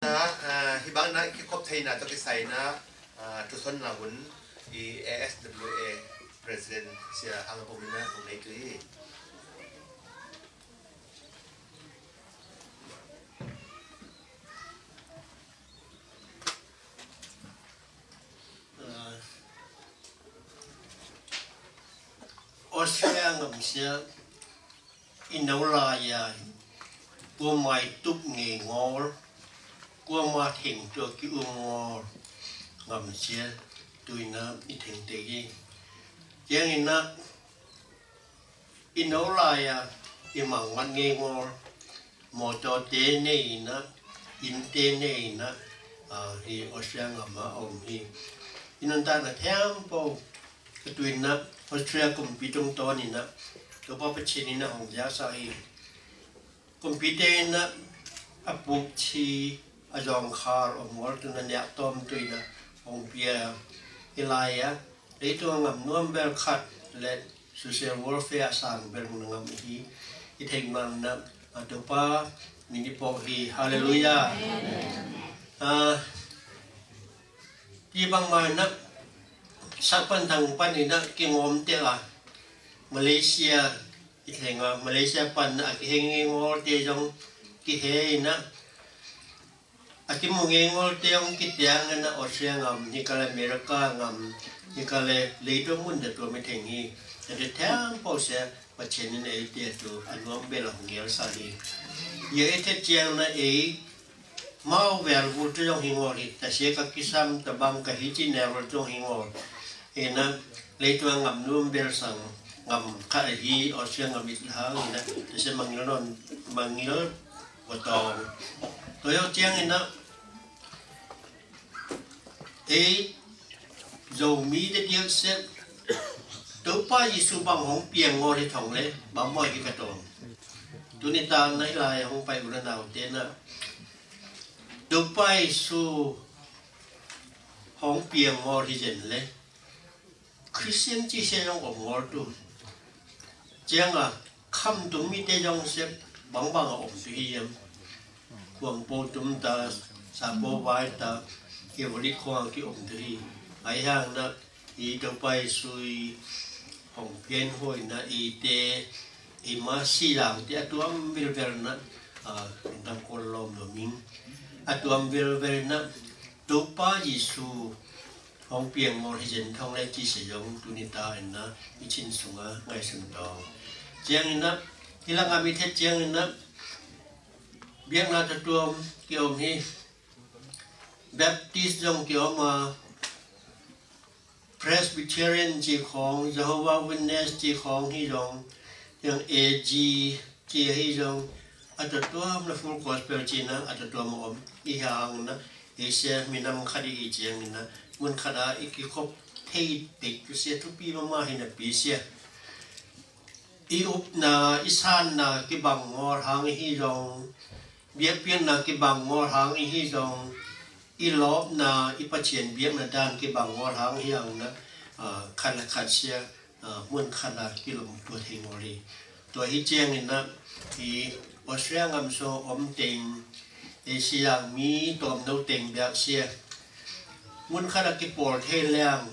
na hibang na kikop thay na to kisay na tuson na hun i ASWA President siya ang pumina kung na ito eh. Australia ngam sia là ya của mai túc nghề ngor qua mà thỉnh cho cái u ngor ngầm sia tui nó i thỉnh te nó, in ina lại à in mang văn nghe ngor mò cho tế này nó in tế này nó à hi Australia ngam ma om thì inan ta na bộ cái tui na Australia cũng bị trong to này na tôi bao bê chi ni na hong giá sao hình, cũng bị na à chi à dòng khar ở mua tu na nhạc tom tui na. Hong bia cái lai á lấy tu ngam nuông bel khát lệ social welfare sang mung ngam hi. Cái thèn mang na à tu pa. Ni ni po hi. Hallelujah. À đi bằng mai na sa pan thang pan ni na ki ngom te la Malaysia. I thenga Malaysia pan na ki hengi ngol te jong ki he na aki ki ngol te jong ki tiang na Australia ngam ni kala America ngam ni kala le mun de to me thengi te te tang po se pa chen ne e te to anom be lo ngel sa li ye e te tiang na e mau vel vu to hi ngol ta se ka kisam ta bang ka hi chi ne ro tu hi ngol e na leitua ngam nuam bel sang ngam ka hi o sia ngam it ha ni na te se mangil non mangil botong to yo chiang nó thế dầu mi de dia se tớ pa yi su bang hong piang ngo de thong le ba moi cái ka tong tu ni ta lấy lại hong pai ura nào te nữa. Tớ pa yi su hong piang ngo ri jen le Christian chỉ sẽ trong của ngồi tu chẳng à khăm tụng mi tê trong sẽ bằng bằng ổn tu hiểm quảng bố chúng ta sa bố vai ta kia một đi khoang kia ổn tu hi ai hàng đó, ý đâu bay suy hồng biên hồi na ý tê, ý mà si làm tê tuam vil vil na à đang còn lom đồ mình à tuam vil vil na à, à, tu pa gì su phong biển một thì dân thông lại chỉ sử dụng tu ni ta anh na ý chín sung á, ngay sung đó. Chiang anh na khi là ngami thế chiang anh na biếng na cho kiểu như baptist Baptism kiểu mà Presbyterian chỉ còn, Jehovah Witness chỉ còn hi dòng yang AG chỉ hi dòng ở chỗ đó mà full gospel chỉ na ở chỗ đó mà om ý hàng na ý sẽ mình nằm khát đi ý chỉ mình na muốn khá đó ý cái khóc thấy tích cái sẽ thúc bi mà mà hình na bi sẽ ý up na ý san na cái bằng ngor hàng hi dòng biết biết na cái bằng ngor hàng hi dòng rong i lop na i pa chien bia na dan ki bang ngor hang hi ang na uh, khan la khat se uh, mun khada ki lom tu thei ngori to hi chiang in na, i Australia ngam so om ting Asia e mi tom no ting biak sia. Mun khana ki por the lang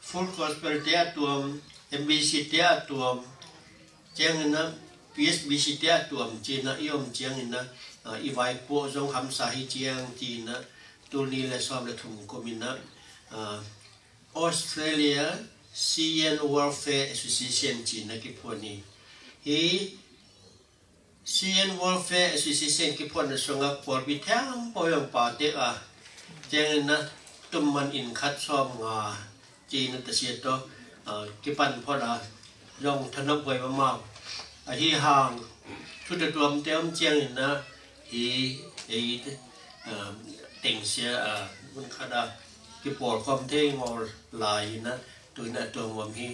full gospel te atuam MBC te atuam cheng na PSBC te atuam chi na iom cheng na i vai po jong ham sa hi chiang chi na, tu ni le som le thum ko min na Australia CN Welfare Association chi na ki po ni. Hi CN Welfare Association ki po na songa por bi thang po yong pa te a cheng na tum man in khat som nga chi na ta sia to. Ki pan pho da yong thanok boi ma ma a hi hang thu ta tuam tem cheng na hi ei ting sia a khá đa, cái por khom the ngor lai na tụi na tu mom hi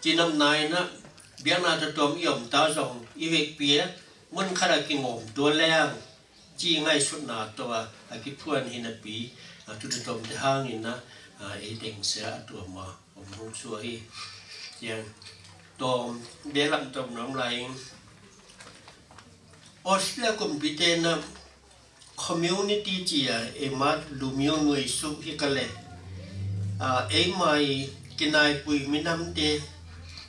chỉ năm nay na biang na ta tuam yom ta jong i vek pia mun khada ki ngom to chi ngay suốt na to a a ki phuan hin a pi a tu hang na a e ding se mà ông ma om hi. Yang tom de làm tom Australia cũng bị tên community chỉ à em mà lumio người sụp cái cái lệ. À em mày cái này quỳ mấy năm tê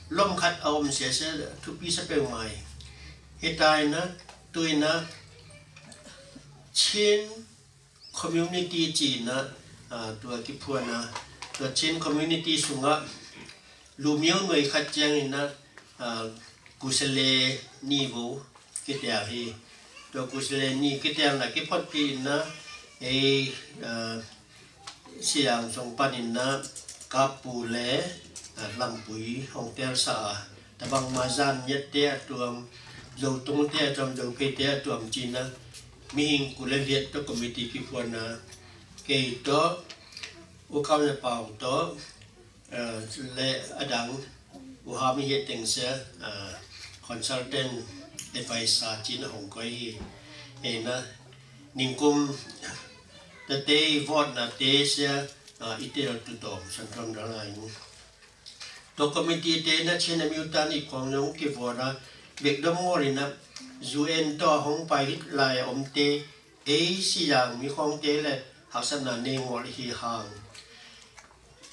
lom khát ao mình sẽ sẽ thu phí sẽ bèo mày hiện tại nó, tôi nó trên community chỉ nó à tôi cái phù nó, tôi trên community xuống á, lumio người khát chẳng nó à cú sẽ lệ niveau cái ni vo ki te hi to kusle cái kita na ki pot pi na e siang song panin na kapu le làm bụi hồng tel sợ ta bằng ma zan nhất te tuồng, dầu tung te trong dầu cây te tuồng, chi na mi hing ku tôi viet ờ, to committee ki pho na cây đó u kam bảo đó to ờ, ở adang à u hàm mi het teng consultant để phải sa chỉ là hồng coi hệ na ninh cung ta tê vót na tê xe ít tê là tụ tổ sản phẩm đó là những tổ committee tê na trên là miêu tan ít quang nhung cái vót na việc đó mua đi na dù em to hồng bài lại ông tê ấy xí dạng mi không tê là học sinh là nên ngồi hi hàng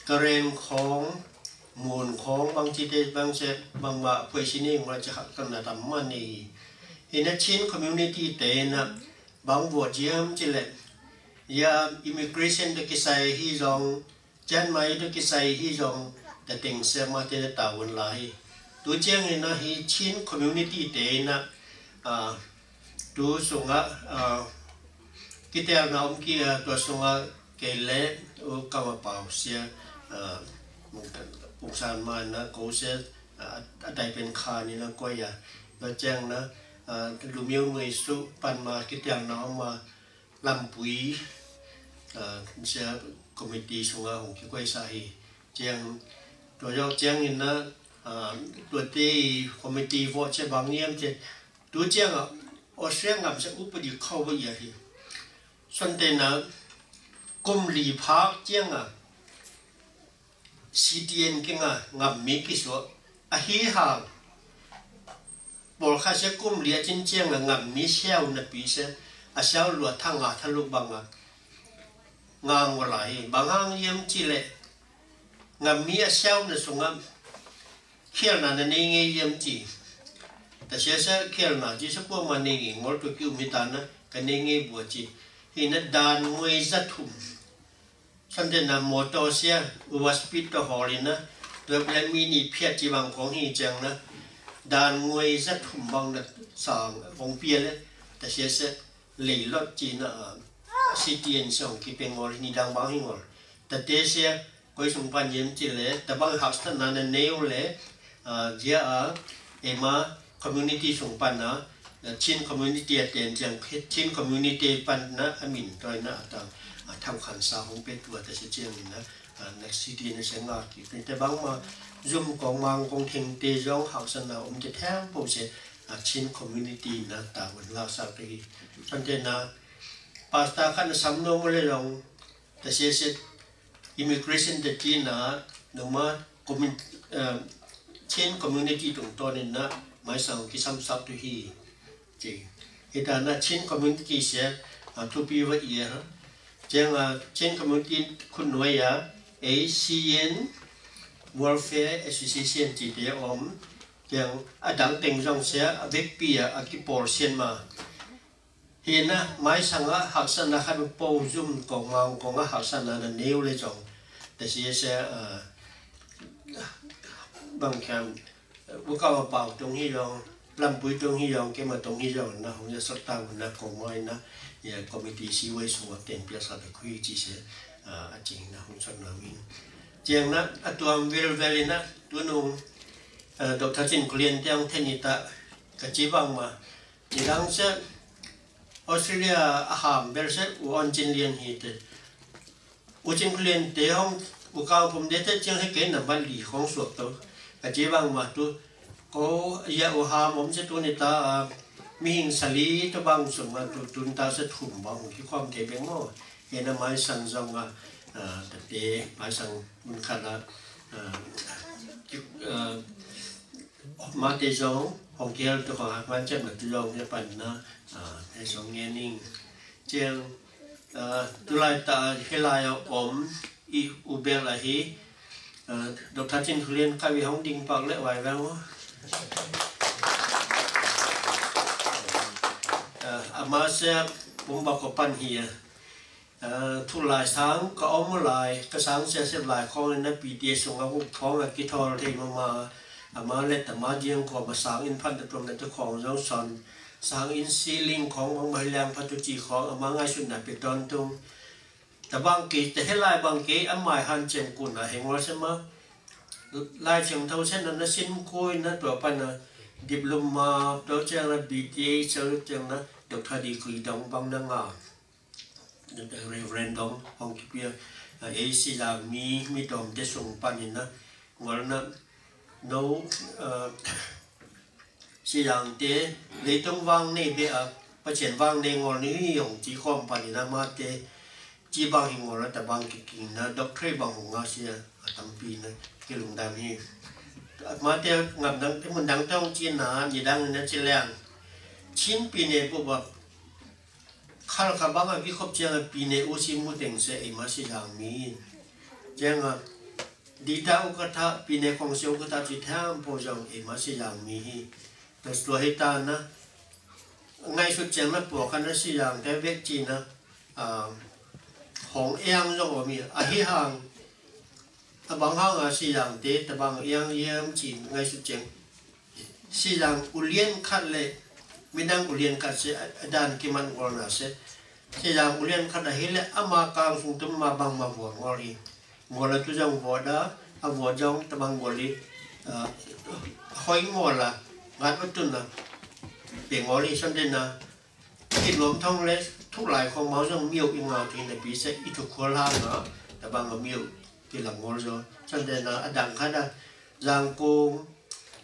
cái rem không มูลของบางทีเดบางเซบางว่าเพื่อชินิ่งเราจะหักกันนะทำมันนี่เห็นชิ้นคอมมูนิตี้เตนะบางวัวเจียมจิเลยาอิมิเกรชันตะกิไซฮีจง muôn khóng bang chi bang xe bang bạ phơi xin em mà community tế na bang vua chiếm chỉ ya dạ, immigration được cái hi dòng chân máy được cái hi dòng để tình xe mà thế tạo vun lại tu chiang community tế na à tu sung á à cái theo nó ông kia sung á cái lệ, ô cao bảo à, เปาเสียอ่ามุกันปุกสานมานะโกเซอะไดเป็นคานี่นะก็อย่าก็แจ้งนะลูมิวเงยสุปันมาคิดอย่างน้องมาลำปุยเสียคอมมิตี้สงฆ์ของคิดก้อยสาเหแจ้งตัวยกแจ้งนี่นะตัวที่คอมมิตี้วอชบางเนียมเจตัวแจ้งอ่ะออสเตรียงับจะอุปดิเข้าไปอย่างที่ส่วนเตนะกุมหลีพักแจ้งอ่ะ CTN cái ngà ngam mỹ cái so à hi ha bỏ khai sẽ cung lìa chin chiang là ngam mi xeo nè bị sẽ à xeo lùa thang ngà thang lục bang ngà ngang wa lại, bang hang yếm chi lệ, ngam mỹ à xeo nè so ngam khiel na nè nei nghe yếm chi. Ta sẽ sẽ khi na chỉ sẽ qua mà nei ngồi tụi kêu mít mi ta na ka nei nge chi. Thì nó đàn nguy rất thùng ฉันจะนำมอเตเสียอุวัสปิดก็หอลยนะโดยเป็นมีนีเพียจีบังของฮีจังนะดานงวยสัถุมบังนะสางของเปียเลยแต่เสียเสหลีลอดจีนะสิเตียนส่งที่เป็นงอนี่ดังบางหิงอแต่เตเสียก็สมปันยิมจีเลยแต่บางหักสนานเนวเลยอ่าเจ้าเอ็มาคอมมูนิตี้สมปันนะชินคอมมูนิตี้เตียนจังชินคอมมูนิตี้ปันนะอามินตัวนะต่างทำขันสาของเป็นตัวแต่เจียนะนักสิดีในเสียงอาต่าง tham khảo sau hôm biết vừa ta sẽ chiêng mình đó next city nó sẽ ngọt thì cái tế bóng mà zoom có mang công thiên tế giống học sinh nào ông chết theo bộ sẽ chín community là tạo vấn lao sao cái cho nên là pasta khăn sắm nó mới lên lòng ta sẽ sẽ immigration để chi là nó mà chín community chúng tôi nên là máy sang cái sắm sắp tôi hi chị hiện tại là chín community sẽ thu phí với ý chẳng là trên community kun nuôi ya ACN Welfare Association chỉ để ôm chẳng ở đẳng tình trong sẽ việc bia ở cái portion mà hiện á mai sang á học sinh là khai bầu zoom còn ngon còn á học sinh là nếu lấy chồng để sẽ sẽ bằng kèm uh, bữa uh, cao bảo trong hy vọng làm buổi trong hy vọng cái mà trong hy vọng là không sẽ sắp tao là còn mai nó ya committee si wai so ten pia sa de kui chi se a ching na hung chon na min chiang na atuam vel vel na tu nu dr chin klien tiang thenita ka chi bang ma ni dang se australia a ham ber se u on chin lien hi te u chin klien te hong u ka pum de te chiang he ke na ban li khong so to ka chi bang ma tu ko ya u ha mom se tu ni ta มีหิงสลีตัวบางส่วนมาตุตุนตาสะถุมบางที่ความเทเป็นโม่เห็นไม้สังจงอ่ะแต่เตะไม้สังมันขนาดมาเตจงของเกลตัวของมันจะเหมือนตัวเนี่ยปันนะในสองเงี้ยนิ่ง chiang tu lai ta helai om i ubel la hi Dr. Chin Thulian kai vi hong ding pak le wai vang ama se bum ba ko pan hi thu lai sáng có ông lại cái sáng sẽ xếp lại con nó bị địa xuống cái hút thoáng là cái thò thì mà mà mà lên tầm mà riêng của mà sáng in phân được trong này tôi còn giống son sáng in ceilingของของมาเลี้ยงพัตุจีของอามาง่ายสุดนะเป็นตอนตรงแต่บางกีแต่ให้ลายบางกีอันหมายหันเจมกุนนะเห็นว่าใช่ไหมลายเชียงเท่าเช่นนั้นนะสิ้นคุยนะตัวปันนะดิบลมมาตัวเจ้านะบีดีเจ้าเจ้านะ đọc thay đi Kui Dong bằng năng à Reverend Dong Hong Kip Bia ấy xí là mi mi đồng để sung pan in na ngồi na nấu ờ, xí là để lấy trong vang này bia bắt triển vang này ngồi nữ dùng chỉ còn pan in na mà để chỉ bằng hình ngoài ra, ta bằng kinh kinh na thay bằng hùng ngao xí tầm pin na cái lùng đam hi mà để ngập đắng cái mình đắng trong chi na gì đang nên chỉ lẹng chin pi ne bu ba khal ka bang a ki khop chiang a pi ne u si mu teng se e ma si mì, mi chang đi ta u ka tha pi ne khong se ta chi tham po jong e ma si yang mi hi ta sto ta na ngay suốt chang na bỏ kan na si yang te vek chi na à, hong yang jong o mi a hi hàng ta bang hang a si yang te ta bang yang yam chi ngay suốt chang si yang u lien khat minang ulian kat se, dan kiman ngol na se. Se yang ulian kat da hele ama kang sung tum ma bang ma vo ngori ngola tu jang vo da, a vo jong ta bang ngoli. Hoi ngola ngat wa tun na. Pe ngoli san den na, ki lom thong le, thu lai không máu jong miu i ngao ti na bi se, i thu kho la na, ta bang ma miu ti la ngol jo san den na adang kha da, jang kong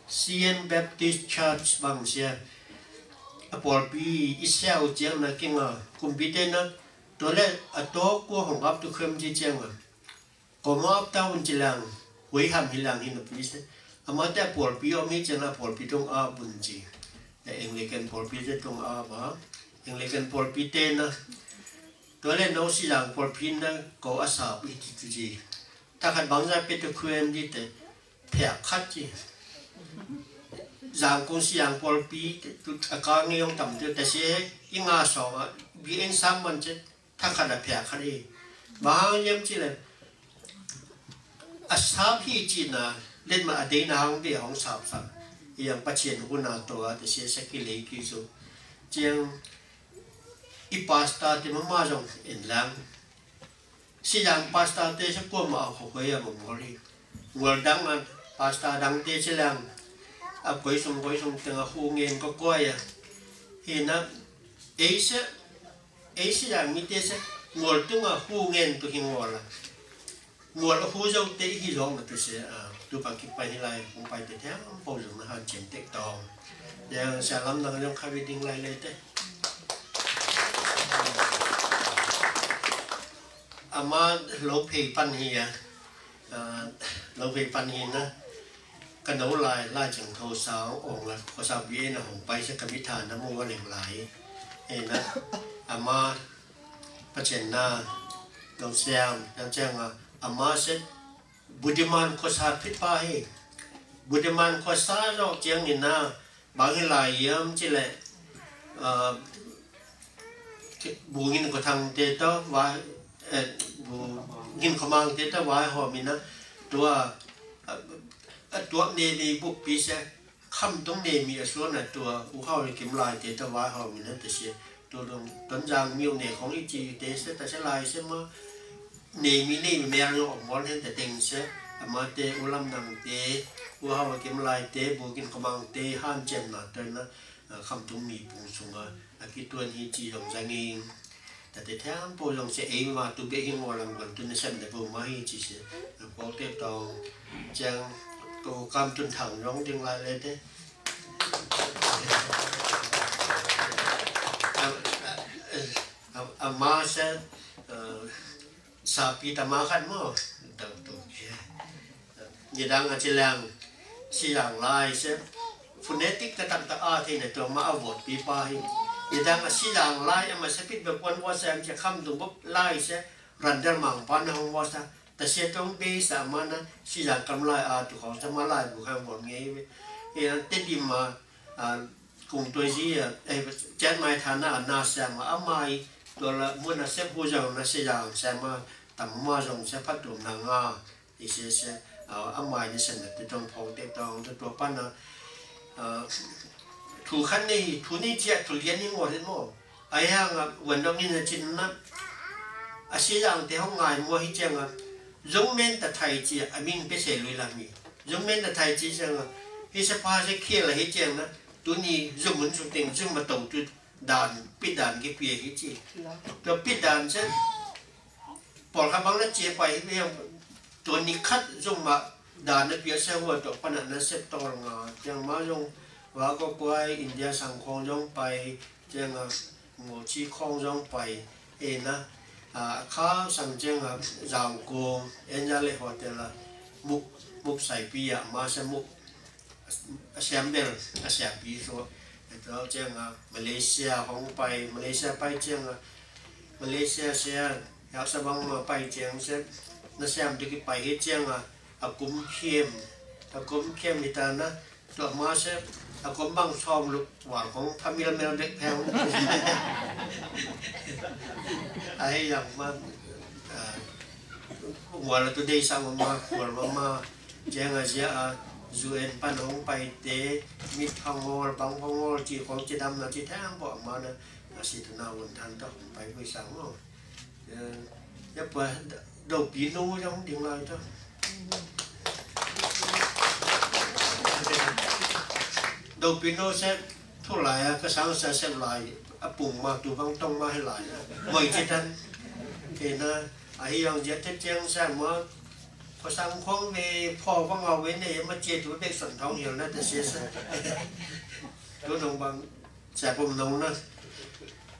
Sien Baptist Church bang sia apol pi isel chiang na kinga kumpite na to le to ko hong ap tu khem ji chiang ma ko ma ap ta un chilang hui ham hilang hin pi se ama ta pol pi o mi chiang na pol tong a bun ji e anglican pol pi je tong a ba anglican pol pi te na to no si lang pol pi na ko asa pi ti tu ji ta khat bang ja pe tu khuem ji te phya khat giang công siang pol Paul pi tu ka ngi yong tam tu ta se i nga so ma bi en sam man che tha kha da phya kha ri ba yem chi le a sa phi chi na lên mà ade na hong de hong sao, sa yang pa chen hu na to a ta se se ki le ki so chiang i pasta te ma ma jong en lang si yang pasta te se ko ma ho ko ya mo mo ri ngol dang pasta dang te se lang à quấy xong quấy sung từng khu nghiên có coi à. Thì nó, ấy sẽ ấy sẽ làm như thế sẽ ngồi tung ở khu nghiên tôi hình ngồi là. Ngồi ở khu dâu tế khi lòng mà tôi sẽ à tôi bạn kịp bay này cũng bay tới thế bao giờ nó hơn chiến tết to để sẽ làm nó trong khai định lại lại thế ama lo phi pan hi à. Lo phi pan กันเอาลายลายจังโทสาวองละก็สาวเวียนะหงไปสักมิธานน้ำมัวเหลงไหลเอ็นะอามาประเจนนาลงเสียงยังแจ้งว่าอามาเสบุตรมันก็สาพิพาให้บุตรมันก็สาโรเจียงนี่นะบางหลายยามจิเลยบูงินก็ทางเตต้ว่าเออบูงินขมังเตต้ว่าหอมินะตัว tua ne ne bu pi se, kham tong ne mi số na tua, u hao ni kim lai ta wa hao mình na thế se. Tu dong ton jang miu ne khong chi te se, ta sẽ lai se mà ne mi ne mi me ro mo hen te teng se, ama u lâm nang te, u hao kim lai te, bu kin kamang te, han chém là te na, kham tong mi pu sunga. A ki tuan hi chi dong jang ing ta te tham po long se e ma tu be hin mo lam gan tu ne sem de bu ma hi chi se. Po te tong, chang tụ cam tinh thần giống dừng lại lên đấy ama sẽ sapi tamakan mo tao tu như đang ở trên làng chỉ làng lai sẽ phonetic ta tăng ta a thì này tôi ma avot pi pa hi như đang ở chỉ làng lai mà sẽ biết được quan quan sẽ sẽ không đúng bốc lai sẽ rần mang mảng pan hong quan คำดูบบไล่เสรันเดอร์มังพันห้องว่าซะแต่เสียตรงเบสามันนะสิดังกำไลอาตุของจะมาไล่บุคคลหมดไงเอ็นติดดิมาอ่ากุ่มตัวจีอ่ะเอ้เจ็ดไม้ฐานะนาแซมอ่ะไม่ตัวละมื่อน่ะเสพผู้จังน่ะสิดังแซมมาต่ำมาจงเสพพัดดุมนางาอีเสียเสียเอาอ่ะไม่นี่เสนอตัวตรงพอเต็มตรงตัวปั้นนะเอ่อ thủ khăn này thủ này chết thủ liên như ngồi thế mò ai hàng à vận động như là chín năm à xí rằng thì không ngại mua hết chăng à giống men ta thay chi à mình biết sẽ lùi làm gì giống men ta thay chi chăng à khi sẽ pha sẽ kia là hết chăng đó thủ này dùng mình dùng tiền dùng mà đầu tư đàn biết đàn cái bìa hết chi rồi biết đàn sẽ bỏ các băng nó chia phải bây giờ thủ này cắt dùng mà đàn nó bìa sẽ hoa tổ pan nó sẽ to ngà chẳng mà dùng ว่าก็กวยอินเดียสังคงย่ à khá sang chương hợp giàu cô em nhà lệ họ tên là mục mục sài pi à mà sẽ mục xem đến à xem pi số đó e chương là Malaysia Hồng Bay Malaysia phải chương là Malaysia sẽ học sa bang mà phải chương sẽ nó xem được cái Bay hết chương là học cúm khiêm học cúm khiêm thì ta nó đó mà sẽ ยมเบลเสียปีโซแล้วเจ้ามาเลเซียของไปมาเลเซียไปเจ้ามาเลเซียเสียอยากสบังมาไปเจ้าเสียนั่นเสียมดึกไปเฮ็ดเจ้าอากุมเข้มอากุมเข้มมีตานะตัวมาเสีย à có băng xóm lúc quả có tham gia mèo đẹp theo ai rằng mà quả là tôi đây sao mà quả mà mà chẳng là gì à dù em pan hông bay tế mít phong ngô băng phong ngô chỉ có chỉ đâm là chỉ tháng bỏ mà nó là chỉ thằng nào vẫn thằng đó không phải với sáng rồi nhất là đầu kỹ nô trong đầu pino sẽ thu lại cái sáng sẽ sẽ lại. À bùng mà tụ văng tông mà hay lại. Mời chết thân thì nó ai yang chết chết chăng sang mà có sang khoang về phò văng vào bên này mà chết tụ để sẵn thông hiểu nó thì sẽ tụ đồng bằng sẽ bùng nông nó.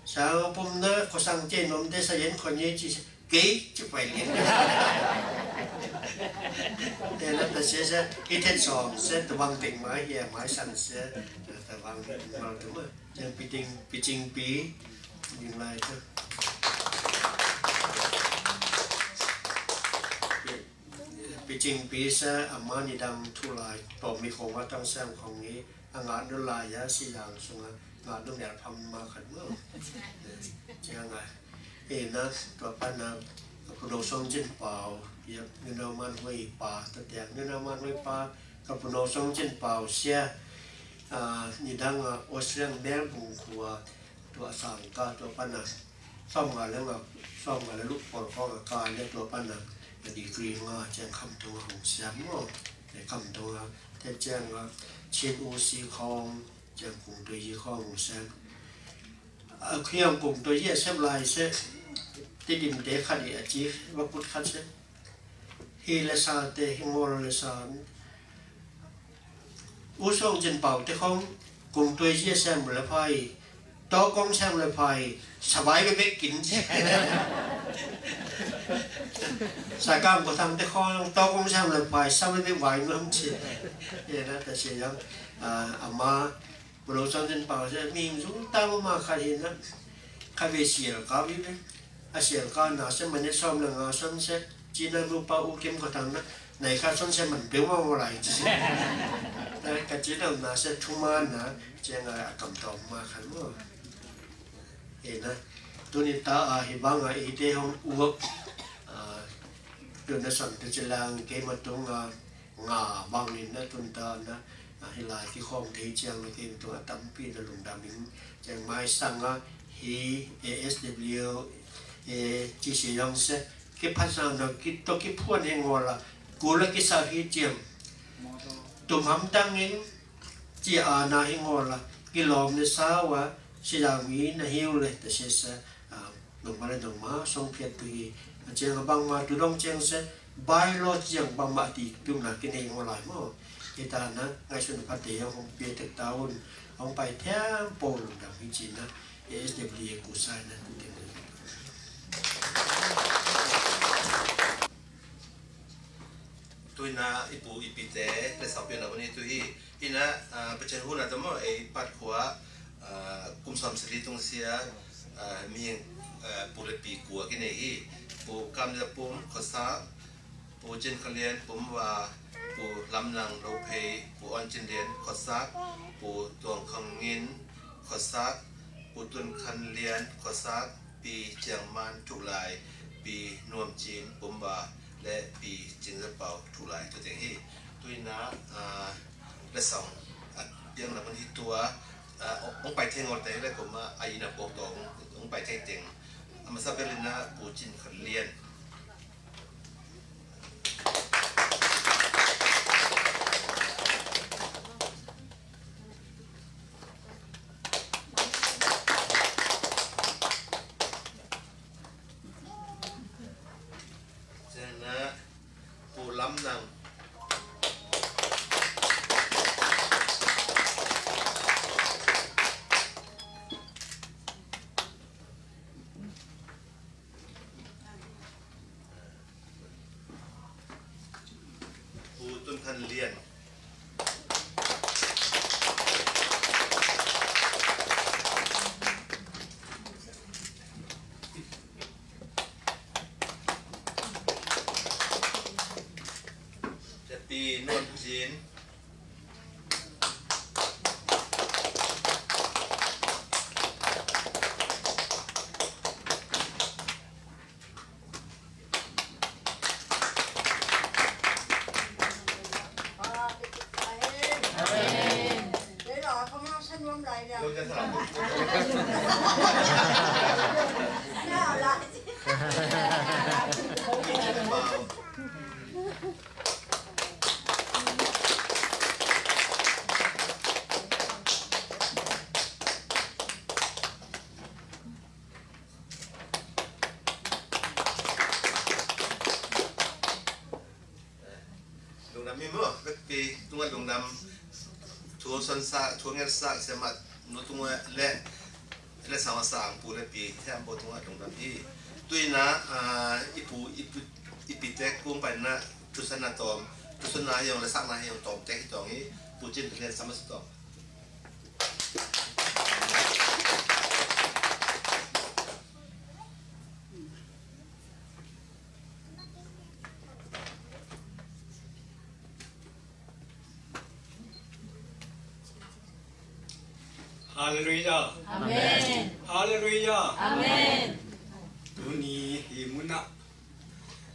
Sao bùng nó có sang chết nông để sẽ đến còn như chỉ ký chứ phải liền thế là ta sẽ sẽ, cái hết sò sẽ tự bằng tình mới giờ mới sẵn sẽ tự bằng mà đúng rồi nên bị tình bị trình bí nhìn lại thôi bị trình bí sẽ à, ở amma ni đam thu lại. Bỏ mi khổ mà trong xem không nghĩ anh à, ngã nó lại giá xì dạng xuống ngã nó đẹp phẩm mà khẩn mơ. Dạ, dạ, Chẳng ngại ê nó tòa pan nào ปุโรสงจินเปล่าเยเงินมันไว้ป่าตัดแต่เงินมันไว้ป่ากับปุโรสงจินเปล่าเสียอ่านี่ดังออสเตรียเมลบุงขัวตัวสังกาตัวปันนะซ่อมมาแล้วแบบซ่อมมาแล้วลูกปอดพ่อกับการเนี่ยตัวปันนะดีกรีมาแจ้งคำตัวของเสียมในคำตัวเทแจ้งว่าเชียนอูซีคองแจ้งกลุ่มตัวยี่ข้องเสียเครื่องกลุ่มตัวยี่เสียบลายเสีย ti dim de khani a chi wa put khan se hi le sa te hi ngor le sa. U song jin pau te khong cùng tôi chia xem le phai to con xem le phai sa bai be be kin sa cam của thằng te khong to con xem le phai sa be be vai no hum chi. Ye na ta se yang à ama bro song jin pau se ming zu ta ma khai na. Khai về xìa cá biết à xiên ca nào sẽ mình xong là ngà xuân sẽ chỉ là lu bao u kim có thằng đó này khai xuân sẽ mình biểu mong lại chứ cái chỉ là nó sẽ thu ma nè chỉ là cầm đầu mà khánh mà thì nè tôi đi ta à thì bao ngày ý thế không uống à tôi đã sẵn tôi chỉ là cái mà tôi ngà ngà bằng nên nó tôi ta nè hay là cái không thấy chăng là cái tôi tắm pin là lùng đàm mình chẳng mai sang á hi ASW e chỉ sử dụng sẽ cái phát sang đó cái tôi cái phuan hay ngồi là cố là cái sao hi chiêm tụm hầm tăng in chỉ à na hi ngồi là cái lòng này sao wa sử dụng ý na hiuเลยแต่เสี ยsẽ à đồng mà đồng mà song phiệt tùy chỉ là bằng mà tụi đông chăng sẽ bài lo chăng bằng mà thì tụm là cái này ngồi lại mà cái ta na ngay xuân phát triển không biết được tao ông bài theo bộ đồng đảng vị trí na SW của sai na tôi na ipu ipite le sa pia na bani tu hi ina pechen hu na tamo e pat khwa กุม ตัวน่าอิปูอิปิเตะและสาวเปียนวันนี้ตัวนี้อินะประเจนหูนะแต่เมื่อไอ้ปัดขวาคุมสอมสลีตรงเสียมีปุระปีกัวกินไอ้ฮีปูกำจะปุ่มขอสาปูเจนคเลียนปุ่มว่าปูลำนังโรเพยปูออนเจนเลียนขอสักปูตวงคังเงินขอสักปูตุนคันเลียนขอสักปีเจียงมันจุไลปีนวมจีนปุ่มว่า และปีจินเปาทุกลายตัวเองที่ตัวนะและสองยังหลังวันที่ตัวองไปเที่ยงวันแต่ได้ผมมาอายินาโปตององไปเที่ยงเต็งอามาซาเบลินาปูจินขันเลียน ทัวร์สันสะทัวร์เงินสะเสียมานุตรงนั้นเละเละสามสามปูเละปีแทมโบตรงนั้นลงน้ำที่ด้วยนะอ่าอีปูอีปูอีปีเต็กกุ้งไปนะทุสนาตอมทุสนาเฮงและสักนาเฮงตอมเต็กที่ตรงนี้ปูจินเรียนสามสตอม 할렐루야. 아멘. 할렐루야. 아멘. 눈이 이문나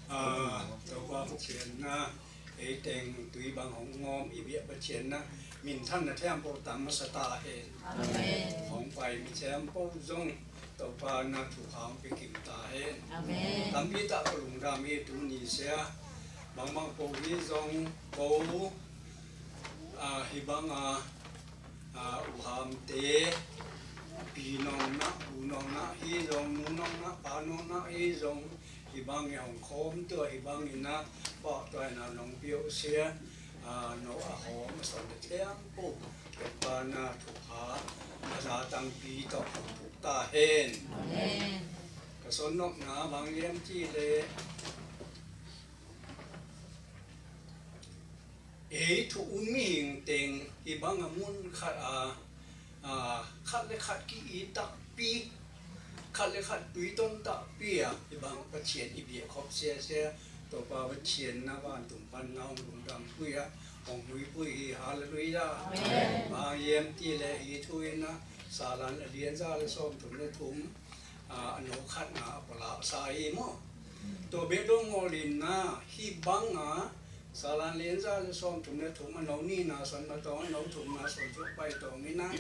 아, 저과 복지했나 에이땡 두이방 홍엄 이비에 버치했나 민탄나 태양보 담마사다에 아멘. 홍파이 미체암보 종 또파나 두항 비김다에 아멘. 담비다 콜롱라미 두니세아 망망 보기 종 보우 아 히방아 À, u ham te pi nong na u nong na hi rong nu nong na pa nong na hi rong hi bang hi hong khom tua hi bang hi na bỏ toi na nong biểu xe à, nó a ho mà sao được thế ăn bộ cái na thuộc hạ mà ra tăng pi tộc thuộc ta hên cái số nóc na bang yếm chi lệ ấy thu ung hình tiền thì bằng muốn khát à à khát lấy khát cái ý tắc pi. Khát lấy khát quý tôn tắc pi à? Thì bằng phát triển ý bịa khóc xe xe. Tổ ba phát triển na bàn tụng văn nông tụng đằng quý á ông quý quý ra, mà em thì lệ ý thui na. Sa lan là liên ra là xong tụng là thúng. À nó khát na bà lạ sa ý tổ bê đông ngồi lên na. Hi băng à sa lan liên ra là xong chúng nó thủ mà nấu ni nào xong mà đó nấu thủ mà xong chút bay đó nghĩ na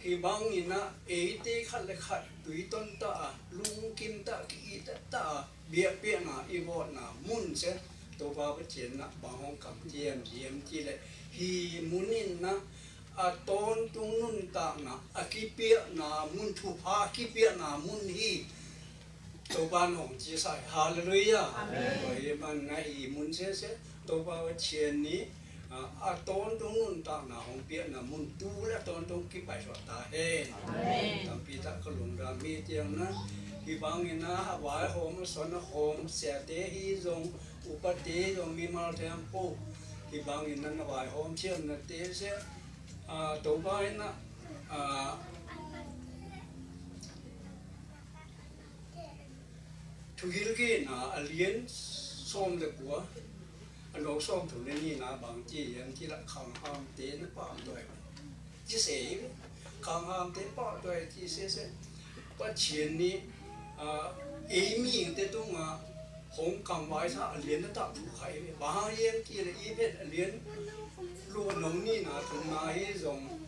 khi bang ni na ấy tê khát là khát tùy tôn ta lung kim ta kỹ ta ta bịa bịa na y vọt na muốn sẽ tổ vào cái chuyện na bằng hong cầm diêm chiêm chi lại hi muốn nhìn na à tôn tung nun ta na à kí bịa na muốn thu pha kí bịa na muốn hi tổ ban hong chia sẻ hallelujah. Vậy vì ban ngày muốn sẽ sẽ tôi vào chiến ní tôn tôi muốn tạo nào không biết là muốn tu là tôn tôi cái bài soạn ta hê tạm biệt ta có lùng ra mi tiếng khi bằng nghe na à, vài hôm sơn à, hôm sẽ tế hi dùng upate dùng mi mal thêm khi bằng nghe na vài hôm chiêm là tế sẽ à tôi na à, thu hiểu na alien som được quá lúc xong thủ lên đi là bằng chi em chỉ là không ham đến bỏ rồi, chỉ sẽ không ham đến bỏ rồi chỉ sẽ sẽ bỏ tiền đi à ý miệng thế tung à không cầm vải sa liên nó tạo thủ khẩy bà em chỉ là ý biết liền luôn nóng đi là thằng này dùng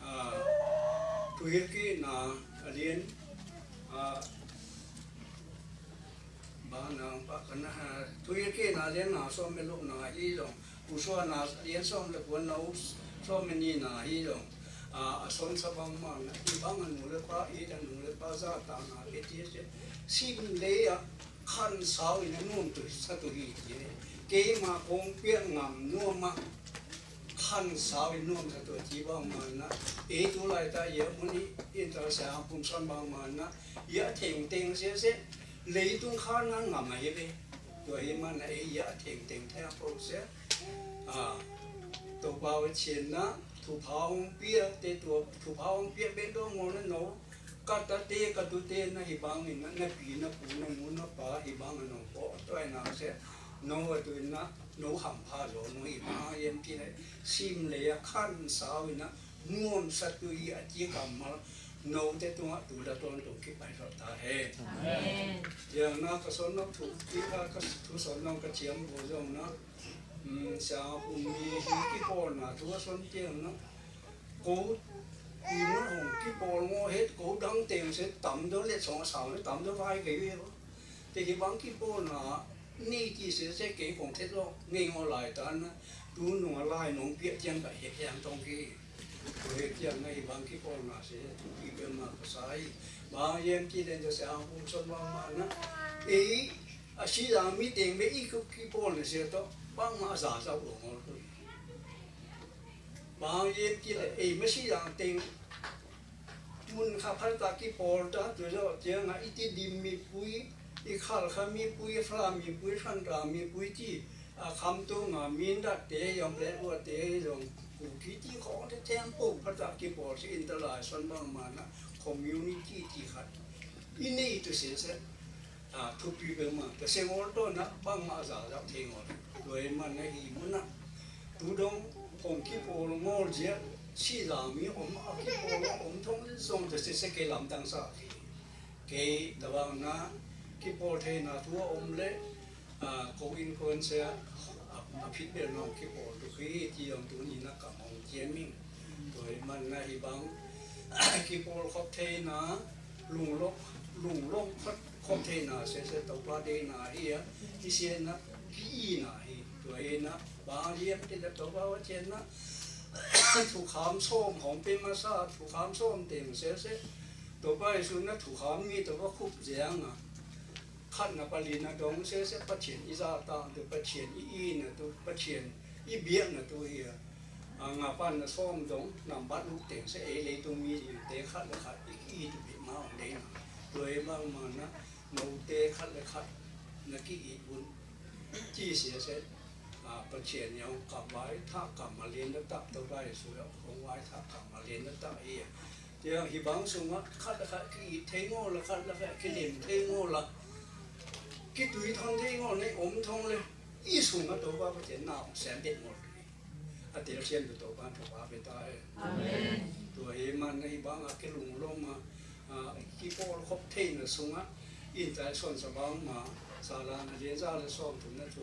à thu hết cái nào liên, à alien a ba na pa kana na alien na so me lu na i zong ku so na alien so le ku na so na hi zong à son sa bang ma na, i bang an mu le pa, i dan mu le ta na ke ti se sim le ya, khan sao in nun tu, sa tu hi ye ke ma kong pia ngam nu ma, khan sao in sa tu chi bang ma na. E tu lai ta ye mu ni in ta sa pum son bang ma na lý tung khó năng mà mấy về tuổi mà này giờ thiền tìm theo phương sẽ à tổ bao chiến nó thủ ông bia, tê tổ thủ ông bia bên đó ngon nó nấu. Cắt ta tê cắt tu tê, nó hi bằng mình nó nó bị nó phụ nó muốn, nó bỏ hi bằng nó bỏ. Tôi nào sẽ nó và tôi nó nó hầm phá rồi nó hì băng yên kia này. Sim lê khăn sao nó muôn sát tôi dạ, chỉ cầm mà no te tu ma tu da ton tu ki pai ro ta he Amen. yang na ka son na tu ki ka ka tu son na ka chiam bo jong na um sa pu mi hi ki po na tu son tiang na ko thì muốn hùng cái bò ngô hết cố đăng tiền sẽ tẩm đó lên sòng sào nó tẩm đó vai cái gì đó. Thì cái băng cái bò nó ni chỉ sẽ sẽ cái phòng thế đó nghe ngô lại ta nó tú nung lại nung biết chân cái hiện 象 trong cái rồi chân này băng cái bò nó sẽ tú cái mà sai mà em chỉ đến cho sẽ ăn cũng son mà mà nó à chỉ là mi tiền mấy cái cái bò nó sẽ đó băng mà giả sao được ngon bao nhiêu kia là ấy mới chỉ rằng tiền mun khá phát ta cái bò đó rồi đó tiếng là ít đi mi bùi ít khal kham mi bùi phla mi bùi phan ra mi bùi chi à kham tu mà min đã tế yom lệ qua tế rồi cụ kí chi khó thế thêm bộ phát ta cái bò sẽ in lại xuân bằng mà na community chi khác in này tu sẽ sẽ à thu pi bên mà cái sinh hoạt đó na bằng mà giả giả thế ngồi rồi mà này hi muốn na tu đông hồng ki po lo ngol je chi la mi om a ki po lo om thong le song de se se ke lam tang sa ke da wa na ki po the na tu om le a ko in ko en se a phit be no ki po tu khi chỉ yong tu ni na cả mong chiến mình rồi mình na hi bang ki po khop the na lùng lok lùng lok phát khóc thế na sẽ se tàu pa de na hi ya ti se na ki na hi rồi na ba liếp thì là tổ bao trên nó thủ khám xôm hồng bên mà sa thủ khám xôm tiền sẽ sẽ tổ bao xuống nó thủ khám mi tổ qua khúc giang à khăn là bali nó đóng sẽ sẽ phát triển ý ra ta được phát triển ý ý na, tôi phát triển i biếng là tôi à, ngà pan là xóm đống nằm bắt lúc tiền sẽ lấy tôi mi thì khát là khát, ít ít thì bị mau rồi bao mà nó nấu tế khát là khát, là cái ít vốn chi sẽ sẽ à bật nhau. Cả vái thả cả mà lên nó tập đâu đây rồi không vái thả cả mà lên nó tập ấy thì hi sung á khát là khát, cái ít ngô là khát là khát, cái niềm thấy ngô là, cái túi thong thấy ngô này ốm thong lên. 一从嘛都把不见闹三点我，啊，第二天就都把就把被打哎，对嘛那一帮啊，给龙龙嘛，啊，一波好天的送啊，现在算什么嘛？啥啦？那人家的送从那从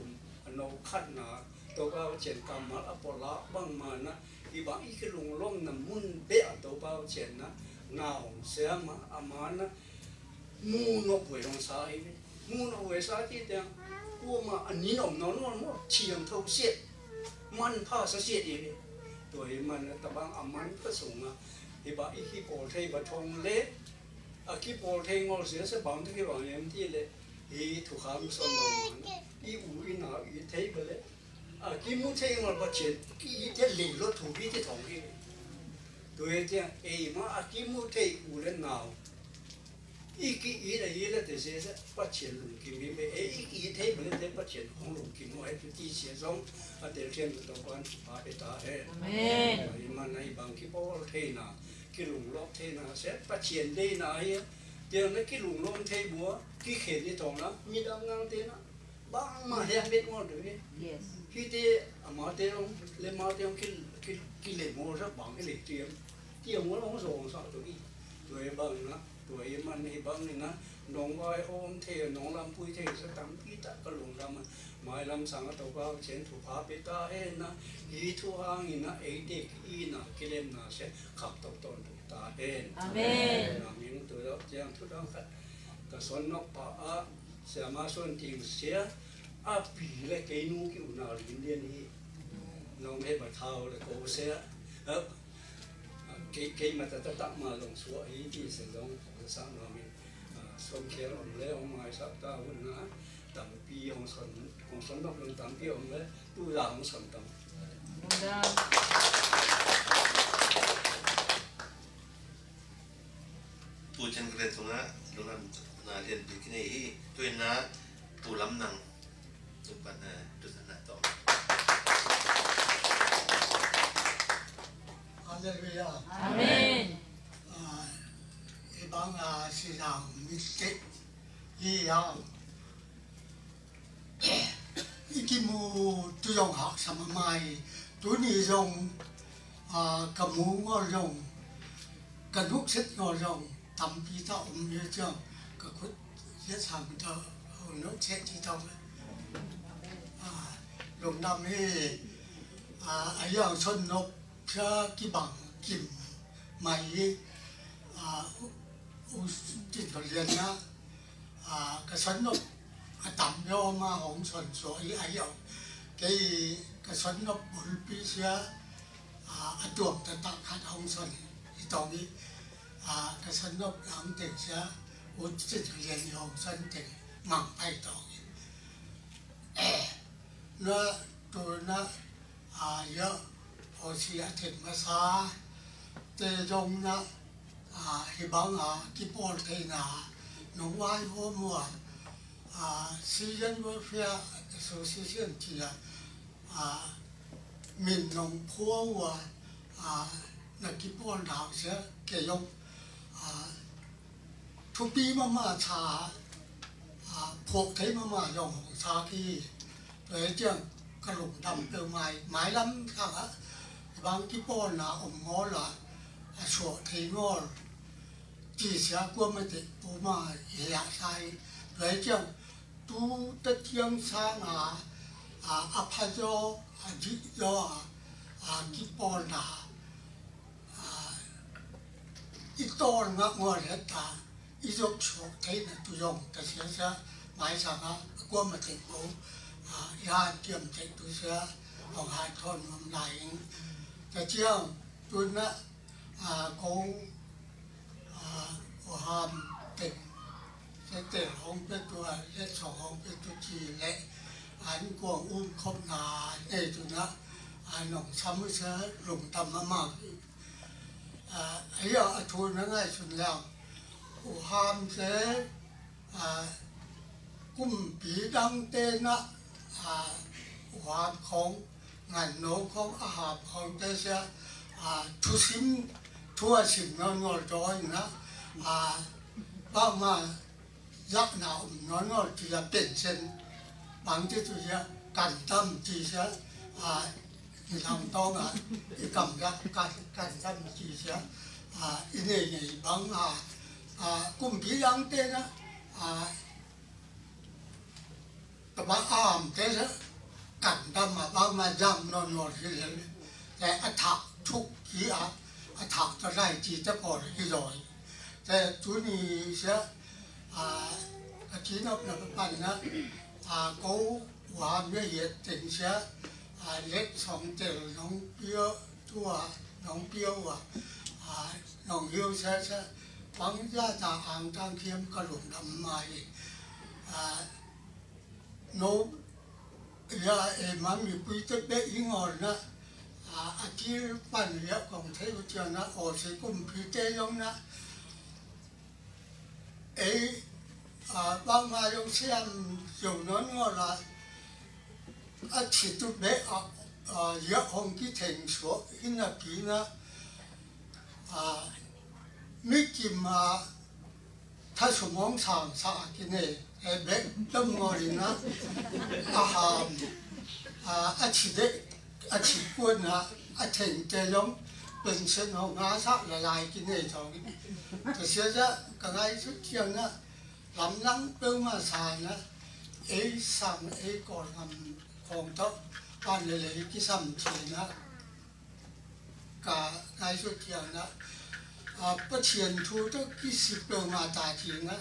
老看呐，都把不见干嘛啊？不拉帮嘛那，一帮一个龙龙那门别都把不见那闹三嘛阿嘛那，木诺不用啥一点。เดียวเชียนตัวบ้านตัวว่าไปตายตัวเฮมันในบางอากิลุงลงมากี่ปอลคบเทนสงฆ์อินใจส่วนสบางมาศาลาเรียนซาเลยส่งถึงนะทุน no khat na to ba chen kam mal apola bang ma na i ba i ke lung long na mun be a to ba chen na ngao se ma amana mu no pwe rong sa i mu no we sa ti te ku ma ani no no no mo chiang thâu xiết man pha sa xiết i to i man ta bang aman ka sung ma i ba i ki po thei ba thong le a ki po thei ngol se se bang te ki bang yem ti le i thu kham son bang ma i u i na i thấy bờ lệ à cái muốn thấy mà bắt chuyện cái ý thế thủ cái thế cái tôi thế ấy mà à cái muốn u lên nào ý cái ý là ý là thế sẽ bắt kim mi mi ấy ý thấy bờ lệ thế bắt chuyện không lùng kim mà ấy cái gì sẽ giống à để xem được tổng quan à để ta hết Amen. mà này bằng cái bao thế nào cái lùng lót thế nào sẽ bắt chuyện đây nào ấy tiền nó cái lùng lông thay búa cái khển đi thòng nó mi đang ngang tên nó bang mà hẹn biết ngon được đi Yes. khi thì mà tên ông lên mà tên ông cái cái cái lệ mua rất bằng cái lệ tiền tiền muốn ông rồi sao tụi đi tụi bằng nó tụi mình thì bằng này nó nông vai ôm thế nông làm bụi thế sẽ tắm cái tất cái lùng làm mai làm sang cái tàu bao chiến thủ phá bị ta hết nó ý thu hàng nó ấy để ý nó cái lên nó sẽ khắc tàu tôn thủ ta hết Amen. là những tụi đó chẳng thu đó khát cái son nó pa á sẽ mà son tiền sẽ à bị lại cái nu kiểu nào liên liên đi nông hết mà thao là cô sẽ ấp cái cái mà ta ta tặng mà lòng ấy thì sẽ lòng sáng nó mình sống kéo ông lẽ ông mai sắp ta vẫn ngã tầm pi ông sẵn ông sẵn đọc lên tầm pi ông lẽ tu ra ông sẵn tầm tu chân cái này thằng á lúc làm là liền bị cái này hi tuyên á tu lắm năng. Tu bản là tu thân là tổng Hallelujah. Amen bằng à xin làm mi kết gì à cái kim mu tôi dùng học sắm mai, tôi đi dùng à cầm mũ ngò dùng cầm hút xích ngò dùng tầm bị tao như trường cầm khúc rất hàng thở hồi nó chết chỉ tao à lùng năm ấy à ấy giờ xuân nộp ra cái bằng kim mày à u chỉ có liền nhá. À cái xuân nộp à tầm vô mà hồng xuân số ấy ấy ở cái cái xuân nộp bốn bí xia à à tuồng ta tặng khát hồng xuân thì tao đi à cái xuân nộp làm tiền xia u chỉ có liền hồng xuân tiền mang tay tao nó, tôi nó à nhớ ở xí à thịt mà xa tê trong nó à thì bằng à cái bò thế nào nó vay vô mùa. À sĩ dân vô phía số sĩ dân chỉ là à mình nông phố và à là cái bò nào sẽ cái dùng à thu bi mà mà cha à phục thế mà mà dùng cha thì để chẳng cái lục đầm từ ngoài mãi lắm khác á bang cái bò là ông ngó là à sổ thì chỉ sẽ qua mà thì bố mà hiện sai để chẳng tu tất tiếng sang à à áp phá cho à chỉ cho à cái bò là à ít to ngã ngó hết ta ít chút sổ thế là tu dùng ta sẽ sẽ mãi sang à qua mà thì bố à ra kiếm thì tu sẽ học hai thôn ông lại cái chiang tôi à cô à của hàm tỉnh sẽ tỉnh không biết tôi sẽ sổ không biết tôi chỉ lệ. Anh của um không là để tôi à, nè anh nông sắm sẽ rụng tầm mà mà à ấy ở thôi nó ngay xuân lòng của hàm sẽ à cũng bị đăng tên á à của hàm không ngành nô không à hàm không thế sẽ à chú sim thua sim nó ngồi rồi nữa à bao mà giấc nào nó ngồi chỉ là tỉnh sinh bằng cái tôi sẽ cảnh tâm chỉ sẽ à thì làm to mà thì cảm giác cảnh cảnh tâm chỉ sẽ à cái à, này này bằng à à cùng chỉ lăng tên á à các bạn ảm à, thế đó cảnh tâm mà bao mà dầm nó ngồi thì là để ăn thúc chỉ à à thảo cho ra chỉ cho có cái rồi. Thế chú ni sẽ à chỉ nó là cái bản đó. À cố hòa với hiện tình sẽ à lết xong tiền nông biêu thua nông biêu à à nông biêu sẽ sẽ ra ta hàng trang kiếm cả lụng đầm mày à nấu ya e mami pui te be ingor nữa à à chỉ bạn liệu còn thấy một chuyện ở sẽ cùng phía tây giống na ấy à băng ma giống xem dùng nó là à chỉ tụt bé à à giữa hồng cái thành số hình là kỹ na à mấy chim mà thay số món sản cái này bé tâm ngồi na à à à chỉ đấy อาชีพวนฮะอาเถงเจยงเป็นเส้นหงาสะละลายกินเลยจองแต่เสียจะกระไรสุดเทียงนะลำลังเปิ้งมาสานนะเอ้สั่งเอ้ก่อนทำของทับบ้านเลยๆที่ซ้ำทีนะกะไรสุดเทียงนะอ่าประเชียนทูตั้งกี่สิบเปิ้งมาตาทีนะ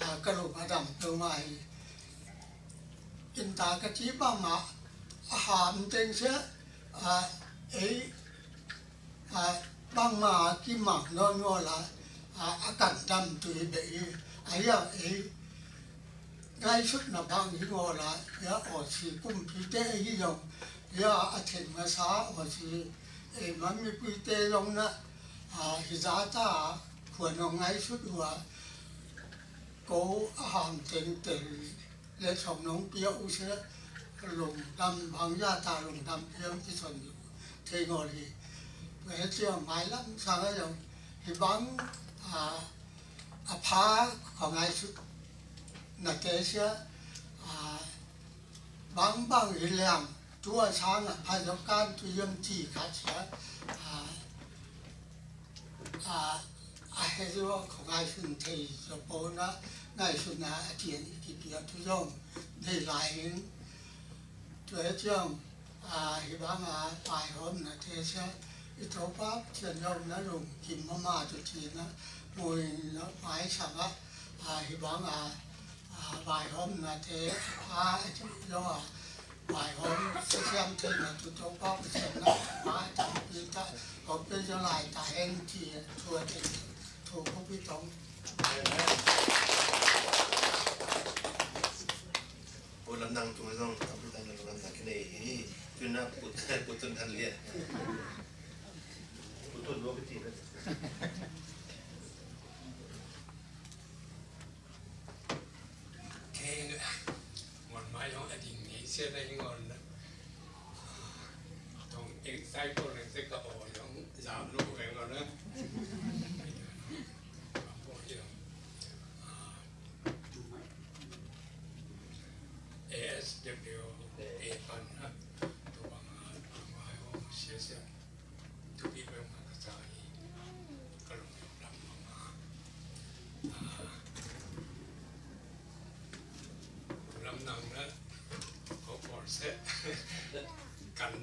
อ่ากระโหลกอดำเปิ้งมาอินตากะจีบ้ามาอาหารเต็งเสีย ấy à, à băng mà kim mặc nó nuôi là à, à cẩn tâm tùy bị ấy à ấy ngay suốt nó băng ý nuôi là ya ở chỉ cung quý tế ấy dòng ya ở thịnh mà xá ở chỉ ấy mà mi quý tế dòng nè à thì giá ta của nó ngay suốt của cố hàng tình tình để sống nóng biểu sẽ lùng đâm bằng gia ta lùng đâm biểu cái phần thì ngồi thì về chưa mãi lắm sang cái rồi thì bằng à à pháของngay suốt là cái sẽ à bằng bằng ý lượng chúa sáng là phải có can tu yếm chỉ cả sẽ à à à hay làของngay suốt thì cho bố nó ngay suốt là tiền cái tiền tu dùng để lại tuệ trường à thì bằng mà bài hôm là thế sẽ cái thấu pháp truyền thông nó dùng kim mà mà chủ trì nó mùi nó phải sẵn á à thì bằng à bài hôm là thế à chứ do bài hôm sẽ xem thì là tụi thấu pháp cái xem nó mà chẳng biết ta có bây giờ lại tại em thì thua thì thua không biết trong ना पुत्र धन लिया पुतुन लोग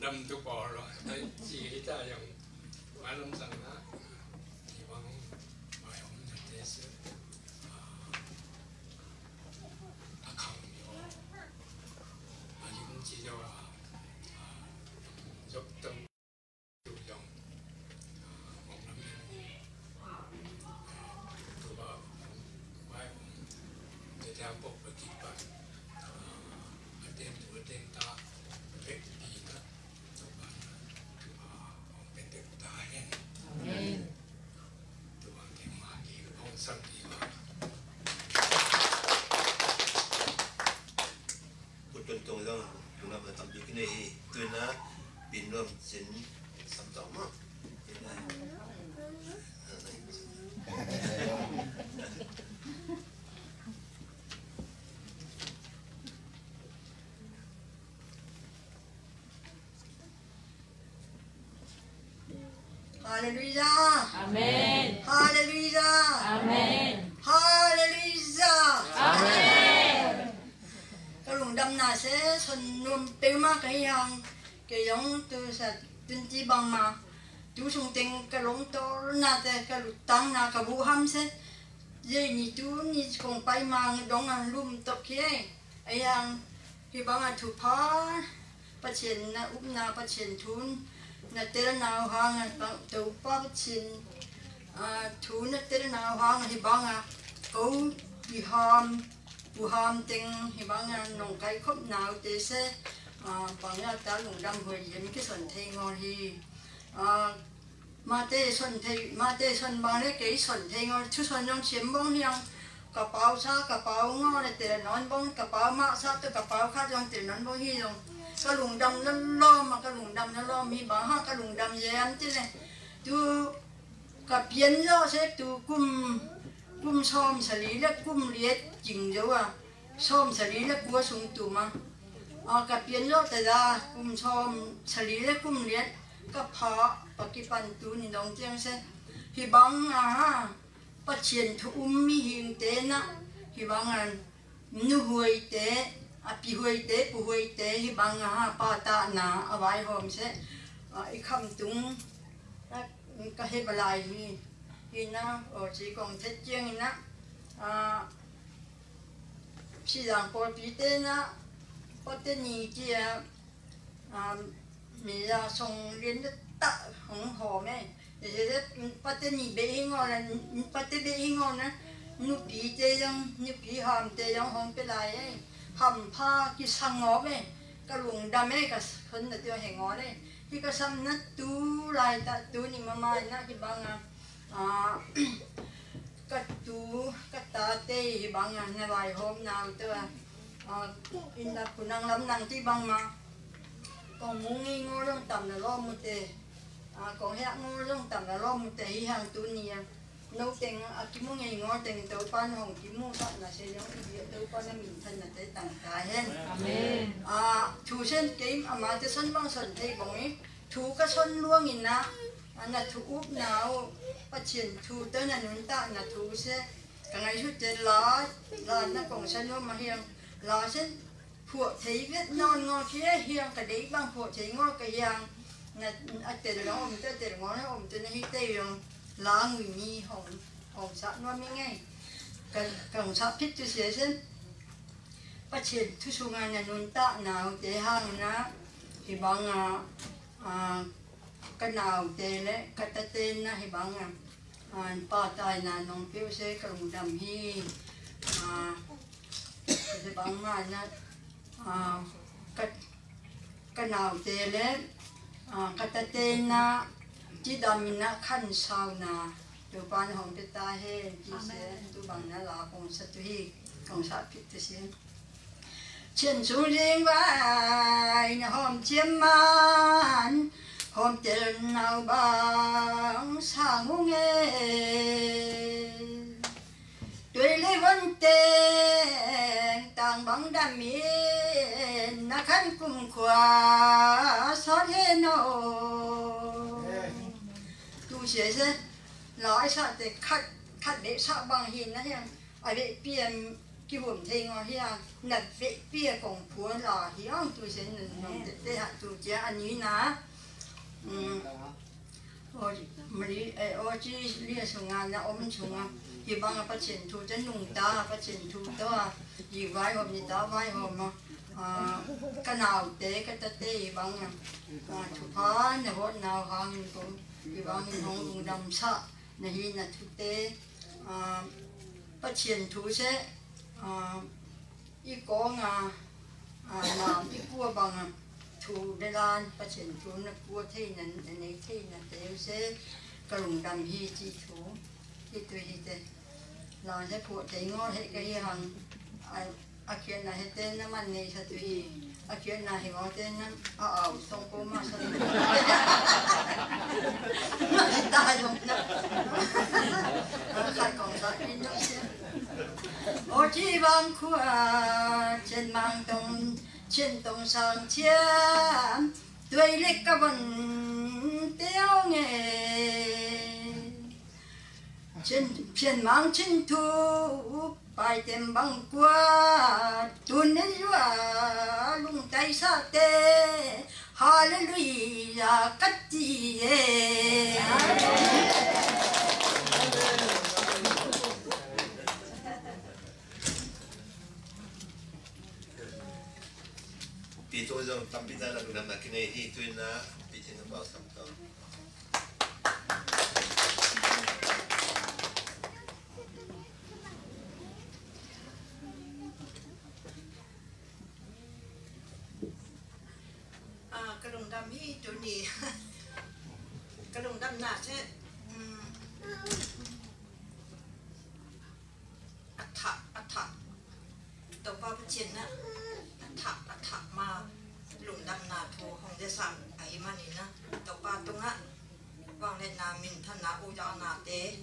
đâm tôi bỏ rồi. Đấy chỉ ta dùng phải lâm rằng đó thì bằng bài ông là thế sự à, à không nhiều à những chỉ cho là à, giúp tâm chủ dụng một năm tôi bảo bài ông để theo bộ và kịch bản à, ở trên tuổi trên ta Hallelujah. Amen. Hallelujah. Amen. Hallelujah. Amen. Các luồng đâm này sẽ thuần luôn tiêu má cái hàng cái giống từ sẽ tin chỉ bằng mà chú sung tiền cái lũng to na thế cái lục tăng na cái vũ ham sẽ dây nhị chú nhị cùng bay mang đóng ăn luôn tập kia ấy hàng khi bằng ăn thủ phá phát triển na úp na phát triển thun na tê nào hàng bằng tàu phá na nào hàng thì bằng à câu ham bu ham ting hi bang nong kai khop nau te se, a ta lung dam hoi yem ki son thei ngor hi. Ma te son thei, ma te son bang le ke son thei ngor, chu son yong chiem bong hiang. Ka pao sa, ka pao ngo le te non bong, ka pao ma sa te ka pao kha yong te non bong hi cái luồng đông nó lo mà, cái luồng đông nó lo, mi bỏ ha cái luồng đông dễ ăn chứ này tu cả biến lo sẽ tu cung cung xóm xử lý là cung liệt chỉnh dấu à. Xóm xử lý là cua xuống tù mà. À cả biến lo tại ra cung xóm xử lý là cung liệt. Cả phó và cái bàn tu nhìn đông tiếng sẽ thì bóng à phát triển thu um mi hình tế na. Thì bóng à nu hồi tế a pi hui te pu hui te hi bang ha ba ta na vài vai hom se eh. a ah, i kham tung. Ah, Ka he balai hi hi na o chi kong the chiang na a ah, si dang por pi te na po te nhị chi a mi ra song liên đất ta hong ho me. Để để bắt te nhị be hi ngon là bắt te be hi ngon na nu pi te giống, nu pi ham te giống hong pe lai ấy hầm pha cái sang ngó về cái luồng đam mê cái khấn là tiêu hệ ngó đấy khi cái xăm nát tú lại ta tu mà mai nát cái bằng à cái tu cái ta tê bằng à ngày lại hôm nào tôi à in là cũng năng lắm năng tí bằng mà còn muốn nghi ngô trong tầm là lo một tê à còn hẹn ngô trong tầm là lo một tê hàng tú nhiều nấu tiền à cái muốn nghi ngô tiền tàu pan hồng cái muốn bạn là sẽ giống cái việc tàu pan là mình thân là tới tặng cả hen. À thu sen kiếm à mà cái sân băng sân thấy bằng ấy thu cái sân luôn nhìn na anh là thu úp nào bắt chuyện thu tới là nún ta là thu sẽ cái ngày chút trên lá là nó còn sân luôn mà hiền lá sẽ phụ thấy viết non ngon kia hiền cái đấy bằng phụ thấy ngon cái hiền là ở tiền nó ôm tới tiền ngon nó ôm tới nó hít tay rồi lá người mi hồng hồng sẵn nó mới ngay. Cần cần sắp thích tôi sẽ xem bắt chuyện, thu xuống ngày nhà nún ta nào để hàng na thì bằng à à cái nào để lẽ cái ta tên na thì bằng à à ba tay là nông tiêu sẽ cần đầm hi. À thì bằng mà na à cái cái nào để lẽ à cái ta tên na chỉ đầm na khăn sau na tu ban hồng tu ta he chỉ sẽ tu bằng na là cùng sát tu hi cùng sát fit tu xin chân chú riêng vai hôm chiêm man hôm tiền nào bằng sang ngu nghe tuổi lấy vấn tên tàng bằng đam miên na khăn cùng khóa xót hết ผู้เสียเสร้อยชาติคัดคัดเบชาบางหินนะเฮียไอเบเปียมกี่ผมเทงอ่ะเฮียหนักเบเปียของผัวหล่อเฮียตัวเสียหนึ่งเตะตัวเจ้าอันนี้นะอืมโอ้ยมันไอโอ้จีเรียกชงงานนะโอ้มันชงงานยี่บ้างก็เฉียนทูจะหนุ่งตาก็เฉียนทูตัวยี่ไว้ผมยี่ตาไว้ผมอ่ะก็หนาวเตะก็จะเตะบ้างอ่ะทุพานเนี่ยโหดหนาวหางผม vì bao nhiêu hồng ung đầm sợ. Này hi là thực tế ờ, phát triển thú sẽ ờ, y có ngà ờ, làm y cua bằng thú đài lan phát triển thú là cua thế là này thế là thế sẽ cần đầm hi chi thú. Hi tùy hi thế. Là sẽ phụ thấy ngon hết cái hàng à, à khi là hết tên nó mặn này sẽ tùy à kia là hệ ngó tên à à xong cô mà xong nó ta giống nó khai còn sợ in nó ô chi bằng khu trên mang đông trên tổng sang chia. Tuổi lịch cả vấn tiêu nghề. Trên phiền mang trên thu bài tem bằng qua tuần đến rùa lung tay sa tê. Hallelujah, cắt chi bị tôi rằng tâm bị ra là cái là cái này thì tôi là bị trên nó bảo sắm tao à cái đồng đam hi chỗ gì cái đồng đam nà chứ à thạ à thạ tàu ba bát chiến á à thạ à thạ mà lùng đam nà thù hồng đế sam ấy mà nè na tàu ba tung á vang lên nà mình thân nà u cho nà tế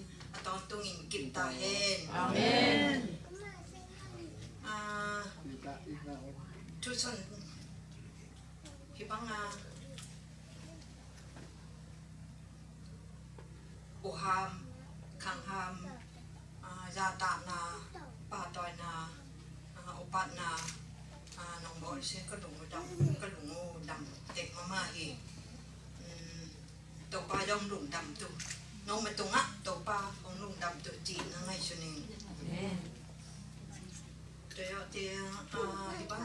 ตอนตุงอินกิมตาเฮน Amen. อ่าทุกคนพี่บังอาอุหามขังหามอ่ายาตานาปาตอยนา nông bò xin cái lũ đầm cái lũ đầm tệ mà mà gì tàu ba dòng lũ đầm tụ nông mà tung á tàu ba không lũ đầm tụ chỉ nó ngay cho nên rồi thì thì bác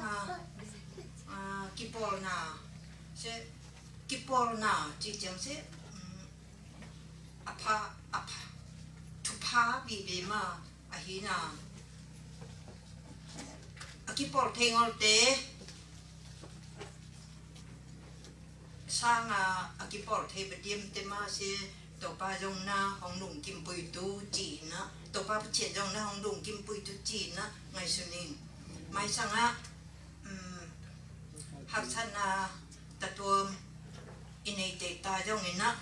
à kipol na sẽ kipol na chỉ chẳng sẽ pa, apa pa bị bị mà à hi na 깃발 탱할 때 상아 깃발 테이블 띠엠 때마시 또 빠종나 홍롱 김부이도 지나 또 빠부체종나 홍롱 김부이도 지나 ngày mai sang á học sinh à ta tuôn in ấy tệ ta trong ấy nè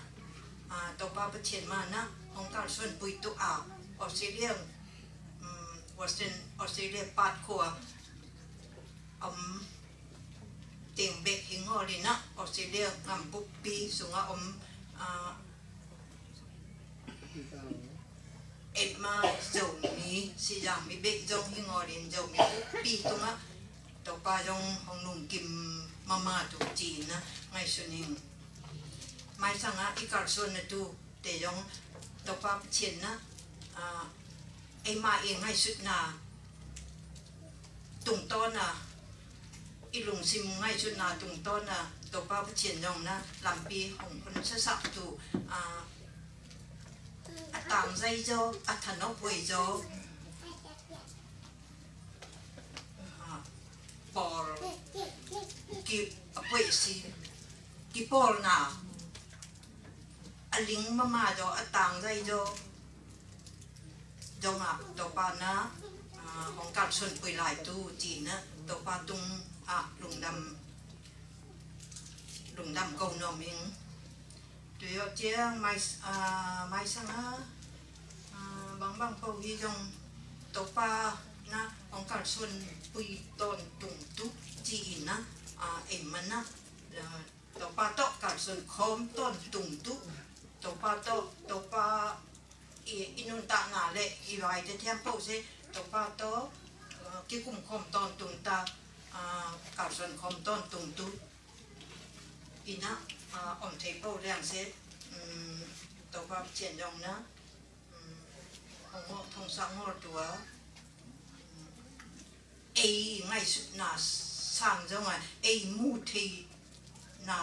à tàu ba bất chiến mà nè ông cao xuân bùi tu ảo Australia Western Australia ปาดขัว ông tiền bệ hình hồ đi na, Australia ngầm bút bi xuống à ông em mà dầu mi, si giảm mi bệ dầu hình hồ đến dầu mi bút bi tung á tàu ba dòng hồng nùng kim mama tu chỉ na ngay xuân hình mai sang á i kar son na tu để dòng tàu pa chiến na uh, em mà ma e xuân sut na, tung to na i lung sim ngai sut na tung to na bao phát triển yong na làm pi hong kon sa sa tu, a a tam zai jo, a than no pui jo. Por, ki, a pui si, ki por na aling mama à atang dây jo. Jo à to bao na hong kat sun pui lại tu, chi na, to bao tung à lùng đầm. Đùng đầm cầu nọ miếng. Tùy ở chia mai à mai sáng á. À, bằng bằng cầu ghi dòng. Tổ pa na ông cả xuân bùi tôn, tùng, túc chỉ na. À em mà na tổ pa tóc cả xuân khom tôn, tùng, túc. Tổ pa tóc tổ pa inun ta ngả lệ y vài thế thêm bầu sẽ tổ pa tóc cái ờ, cùng khom tôn, tùng ta. ว้จะเทียมโปเซตัวป้าโตกี่กุมคมตอนตุงตาการส่วนคมตอนตุงตุอีนะอ่อนเทปโปเรียงเซตัวป้าเจียนยองนะหงทงสังหอตัวเอ้ไงสุดนาสั่งจังไงเอ้มูทีนา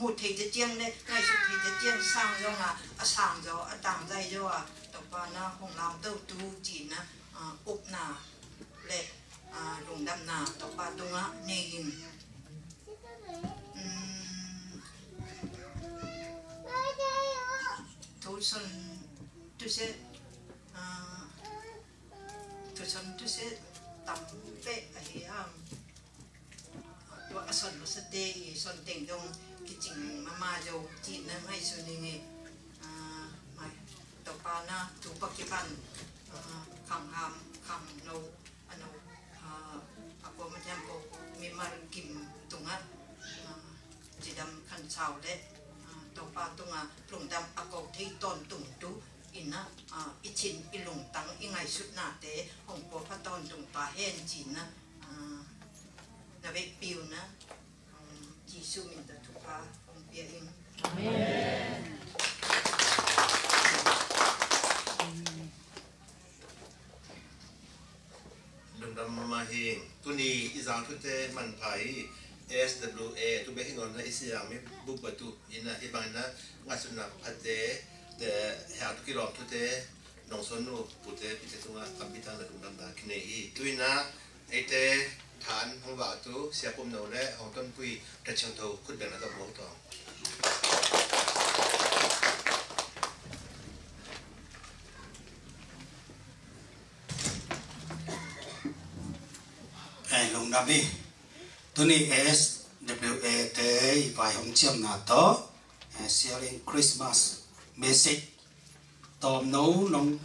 một thầyจะเจียงเนี่ยไงสุดthầyจะเจียงสร้างยองอ่ะอ่ะสร้างยออ่ะต่างใจยออ่ะต่อไปนะของเราเต้าตูจีนนะอ่าอุบนาเละ À, rung đâm nà, tóc ba tung á nè yên tôi sơn, tôi sẽ à, tôi sơn, tôi sẽ tắm bệ ấy tôi ăn sơn nó sẽ tê sơn tỉnh đông cái chỉnh mama dầu chị nó hay sơn này à, mà tóc ba na chú bắc cái bàn đâm khăn chào đấy tập ba tung à lùng đâm ako thấy tôn tung tu. Ina à ít chín ít lùng tăng ít ngày suốt nà tế hồng cô phát tôn tung ta hen chín na. À na biết piu na. Giêsu mình đã thuộc phá ông bia im. Amen. đừng đâm mà hiền tu ni izang tu te man phai SWA tu be ngon na isi yang mi bu ba tu. Ina ibang na ngasun na pate de hea tu kilom tu te nong son nu pute pite tu nga kapitang na dum dam kine hi tu ina ai te than hong ba tu siya pum nau le hong ton pui ta chang tau kut ben na ka mo tong Hey, long đam đi S, W A T vài hồng chiêm nào đó à, sharing Christmas message. Tom nấu nông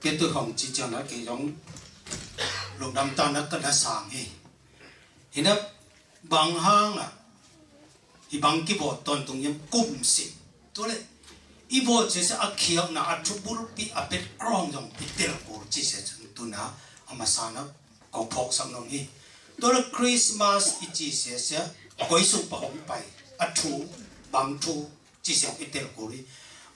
cái tôi không chỉ cho nó cái giống. Lúc năm tao nó cần đã sáng hi thì nó bằng hang à. Thì bằng cái bộ toàn tung yếm cùm xịt tôi lại ý bộ chỉ sẽ ác khiêu na ác chụp bút bị ác bết grong giống bị tiền bút chỉ sẽ chúng tôi na ama nó có phok sang nó hi ตัวคริสต์มาสอิจิเสียเสียก้อยสุปะหงไปอัทูบังทูจีเสียอิเตลกุรี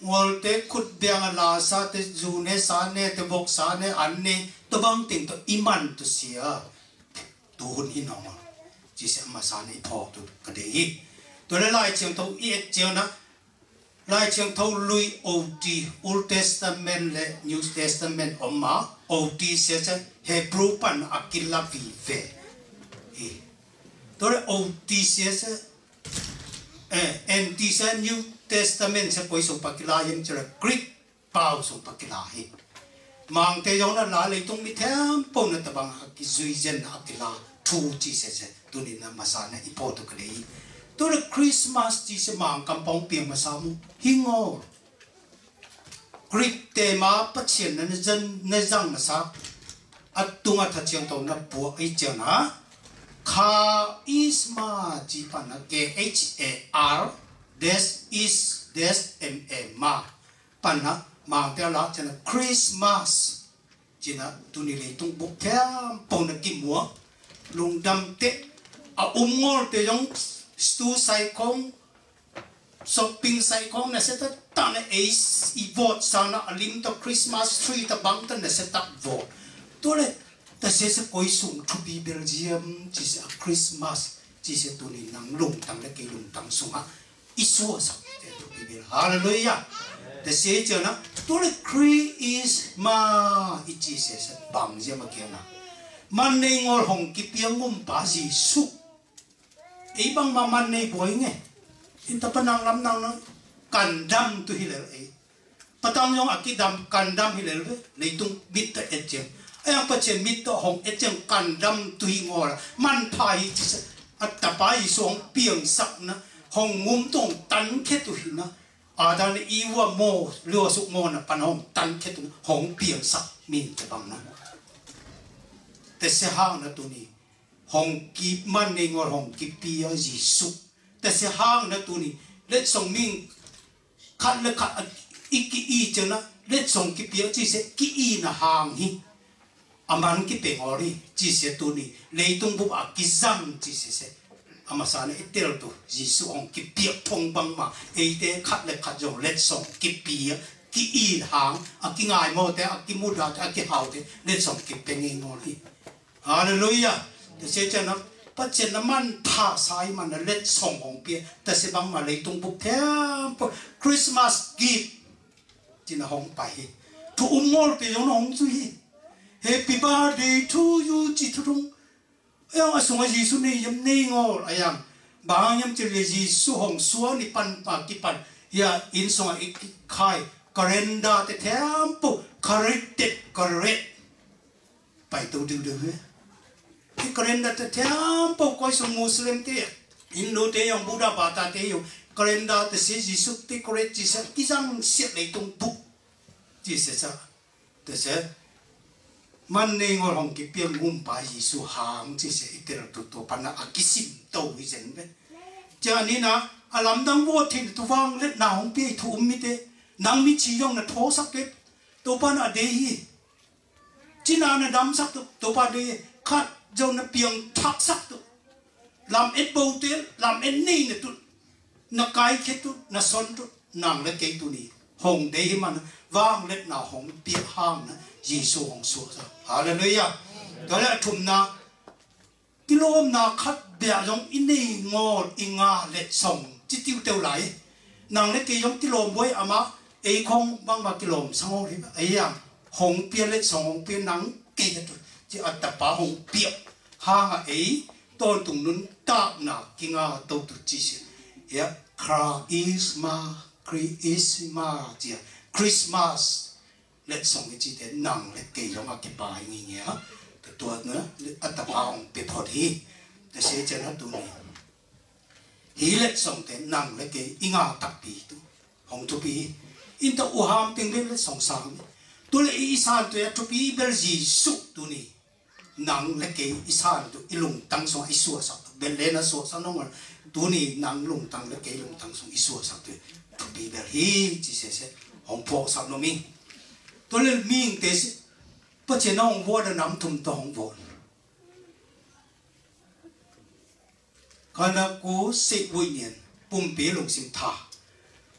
วอลเตคุดเดียงลาซาเตจูเนสานเนตบกสานเนอันเนตบังติงตัวอิมันตัวเสียตูหุนอินอมาจีเสียมาสานเนพอตัวกระเดียตัวเลไล่เชียงทงเอียเจียวนะไล่เชียงทงลุยโอทีอุลเตสตเมนและนิวเตสตเมนออกมาโอทีเสียเสียเฮบรูปันอักิลลาฟีเฟ le OT se se eh NT se New Testament sẽ quay số pakila yếm cho là Greek bao số pakila lai. mang te yong na la le tung mi them po na ta bang ki zui zen na akila thu chi se se tu ni na masana ipo to kle tu le Christmas chi se mang kam pong piang masamu hingo Greek tema pa chen na zen na zang na sa at tunga tha chiang to na pu ai chiang na charisma chỉ chi là k h a r this is this m em ma là mang theo lá cho là Christmas chỉ là tu ni lấy tung bốc theo bông nó kim múa lùng đâm tết à um ngô tê giống stu sai không shopping sai không là sẽ tất tăng là ấy i vote sang nó lim to Christmas tree ta băng ta là sẽ tắt vote tôi là ta sẽ sẽ coi sung to be Belgium chỉ sẽ Christmas chỉ sẽ tu ni nang lùng tăng là cái lùng tăng sung ha Isu sa Hallelujah. The say cho nó tôi là Christmas ít chỉ sẽ sẽ bằng gì mà kia na man này ngồi hồng kí piang ngum ba gì su ấy bằng mà man này bồi nghe in ta panang lam nang nó cần đâm tu hi lệ ấy patang yong akidam cần đâm hi lệ lấy tung bít ta et chém ai ang patchen bít ta hồng et chém cần đâm tu hi ngồi man phai chỉ sẽ at tapai xuống piang sắc na hồng ngum tong tan khét tu hi na à đang đi wa mo lúa suk mo na pan hồng tan khét tu hồng piang sắc min te bang na te se hang na tu ni hồng ki man ne ngor hồng ki pi a ji su te se hang na tu ni let song min khat le khat iki i chana let song ki pi a ji se ki i na hang hi aman ki pe ngori ji se tu ni. Leitung bu a ki zam chi se se. Amasana itel tu. Jisu ong ki pia phong bang ma. E te khat le khat jong let song ki pia, ki i hang. A ki ngai mo te, a ki mu da a ki hau te, let song ki pe ngi mo li hallelujah! Te se cha na, pa che na man tha sai man na let song ong pia. Ta se bang ma leitung bu te christmas gift. Jina hong pai. Tu umol pe yong hong chu hi happy birthday to you chi thung yang asung Yesu ni yam ni ngol ayam bang yam chile Jesus hong suwa ni pan pa ki pan ya in song ik khai. Karenda te tempo karete karet pai tu du du he ki karenda te tempo koi song muslim te Hindu te yang Buddha bata te yung karenda te si Yesu te karet ji sa ki sang siat le tung bu ji se sa te se man nei ngor hong ki piang ngum su hang chi se itel tu tu pan na akisim to hi zen be. Cha ni na alam dang wo thin tu wang let na hong pi thu um mi te. Nang mi chỉ yong na thô sắc ke. Tụt pan a de hi chi na na dam sắc tu tụt pa de cắt jo na piang thắt sắc tu. Làm et bo te làm et nei nữa tụt, na kai ke tụt, na son tụt, nang lên cái tu này, hong de hi man wang let na hong pi hang Giêsu hong su ra hallelujah. Đó là thùng na kilom na khát bia giống in này ngol inga lệ song chỉ tiêu tiêu lại. Nàng lấy cái giống kilom với ama ấy không bang mà kilom sang ngol ấy à hồng bia lệ song hồng bia nắng kia tu chỉ ở tập ba hồng bia ha ấy tôn tùng nun ta na kinga tàu tu chi sẽ yeah, Christmas Christmas Christmas lệ song cái chi thế nặng lệ kỳ giống mà cái bài như nhé thì tuột nữa ở tập hòng bị thọ thi. Thì sẽ cho nó tu này. Hí lệ song thế nặng lệ kỳ ý ngà tập bị tu. Hồng tu bị in ta u ham tiếng lệ song sang tu lệ ý san tu ya tu bị bel gì sụp tu này nặng lệ kỳ isan san tu ý lùng tăng song ý sửa sập bel lệ nó sửa sập nó mà tu này nặng lùng tăng lệ kỳ, lùng tăng song ý sao sập tu. Tu bị bel hí chỉ sẽ sẽ hồng phô sao nó mình tôi lên miếng thế, se pa che na hong bo da nam tum to vô còn là cú sĩ vui nhiên bùm bế lùng xin tha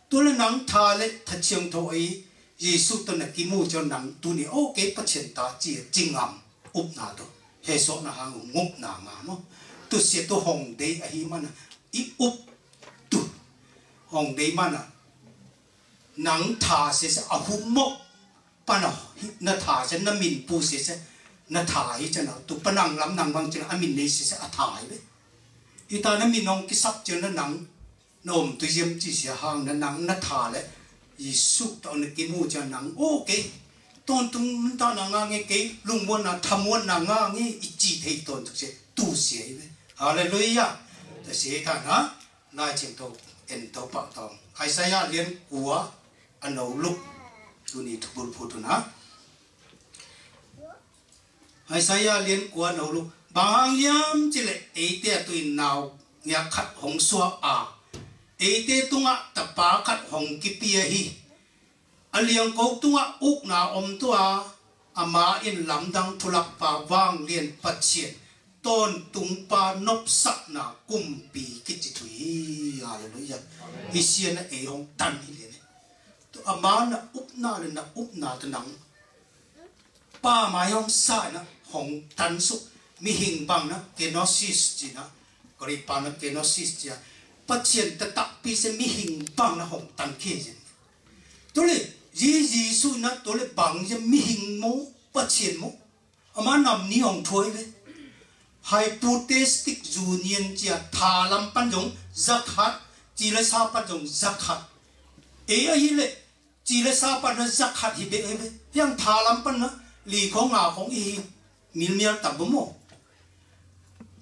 tôi lên nắng thả lên thật chiang thổ ấy Giêsu tôi là kim mu cho nắng tôi ni ô kế bắt chỉ ta chỉ chinh am úp na đó hệ số na hàng ngục na mà nó, tôi sẽ tôi hồng đấy ấy mà na ít úp tu hồng đấy mà na nắng thả sẽ sẽ ở hum mốc pano na tha se na min pu se se na tha hi cho nó tu panang lam nang bang cho amin min se se a tha thà i ta na min nong kisap cho nó nang nom tu yem chi se hang na nang, na tha le. I suk ta na ki mu chana nang, o ke, ton tung ta na nga nge ke, lung muốn na, tham mo na nga nge, i chi thei ton tu se tu se vậy hallelujah. Ta se ta na na chen to, en to pa tong. Ai Isaiah liên của anh nấu lúc tuni ni thu bul hai saya na Isaiah liên của nấu lúc bằng yam chỉ lệ ấy tia tui nào nghe khát hồng xua à ấy tê tunga ta pa khat hong ki pia hi. Aliang ko tunga uk na om tua, ama in lam dang thulak pa wang lien patchien ton tung pa nop sak na kum pi ki chi thui hallelujah. Hi sian na e hong tan hi le to ama na up na le na up na ta nang pa ma yong sa na hong tan su mi hing bang na kenosis chi na kori pa na kenosis chi bắt chuyện ta tập bị sẽ mi hình bằng là hồng tăng kia gì tôi lấy gì gì su na tôi lấy bằng cho mi hình mô bắt chuyện mô mà nằm ni hồng thôi vậy hypothetic union chia thà làm pan giống zakat chỉ là sao pan giống zakat ấy ấy lệ chỉ là sao pan là zakat thì biết ấy vậy yang thà làm pan nó lì không ngào không y miêu miêu tập bấm môแต่เสียหาเงินได้ลำดังยกเปลี่ย chỉ là sao pan nó giặc hạt hi bên em yang thà lắm pan nó lì khó ngà khó hi miên miên tập bấm mồ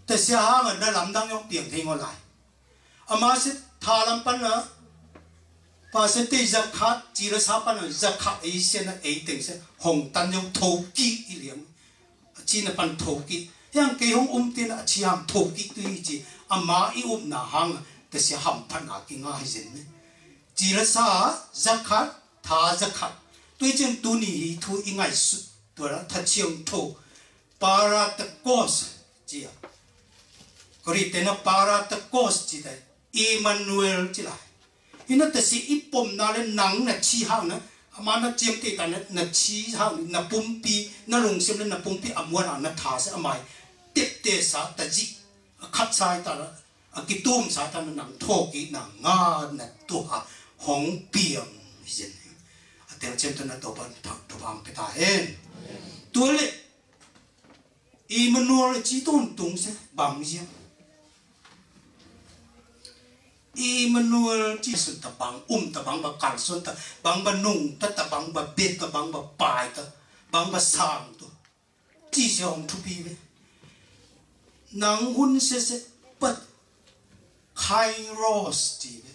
thế xe ha mà nó làm đang nhóc tiền thì ngồi lại ama sẽ thà lắm pan nó và sẽ tê giặc hạt chỉ là sao pan nó giặc hạt ấy sẽ là ấy tình sẽ hồng tan nhóc thổ kỹ ý liếm chỉ là pan thổ kỹ yang cái hông ôm tiền là chỉ ham thổ kỹ tuy chỉ ama ý um na hàng, thế xe hầm pan à kinh ngay dần chỉ là sao giặc hạt ne chỉ zakat tha tu ni hi su para chỉ à tên nó para chỉ Emmanuel chỉ chi hao na ama na chiam te ta na na chi hao na pumpi na lung sim le na pumpi amwa sa ta ji khat sai ta a ki tum sa ta na nang tho ki na nga na tu ha hong piang te chem ta na to ban thak to bang pe ta hen tu le Emmanuel chi tôn tung se bang jiang Emmanuel chỉ sự tập bằng um tập bằng bà cản xuân tập bằng bà nung tập tập bằng bà biết tập bằng bà bài tập bằng bà sang tu chỉ sẽ hồng thu bi về nang hun sẽ sẽ bất kairos chỉ về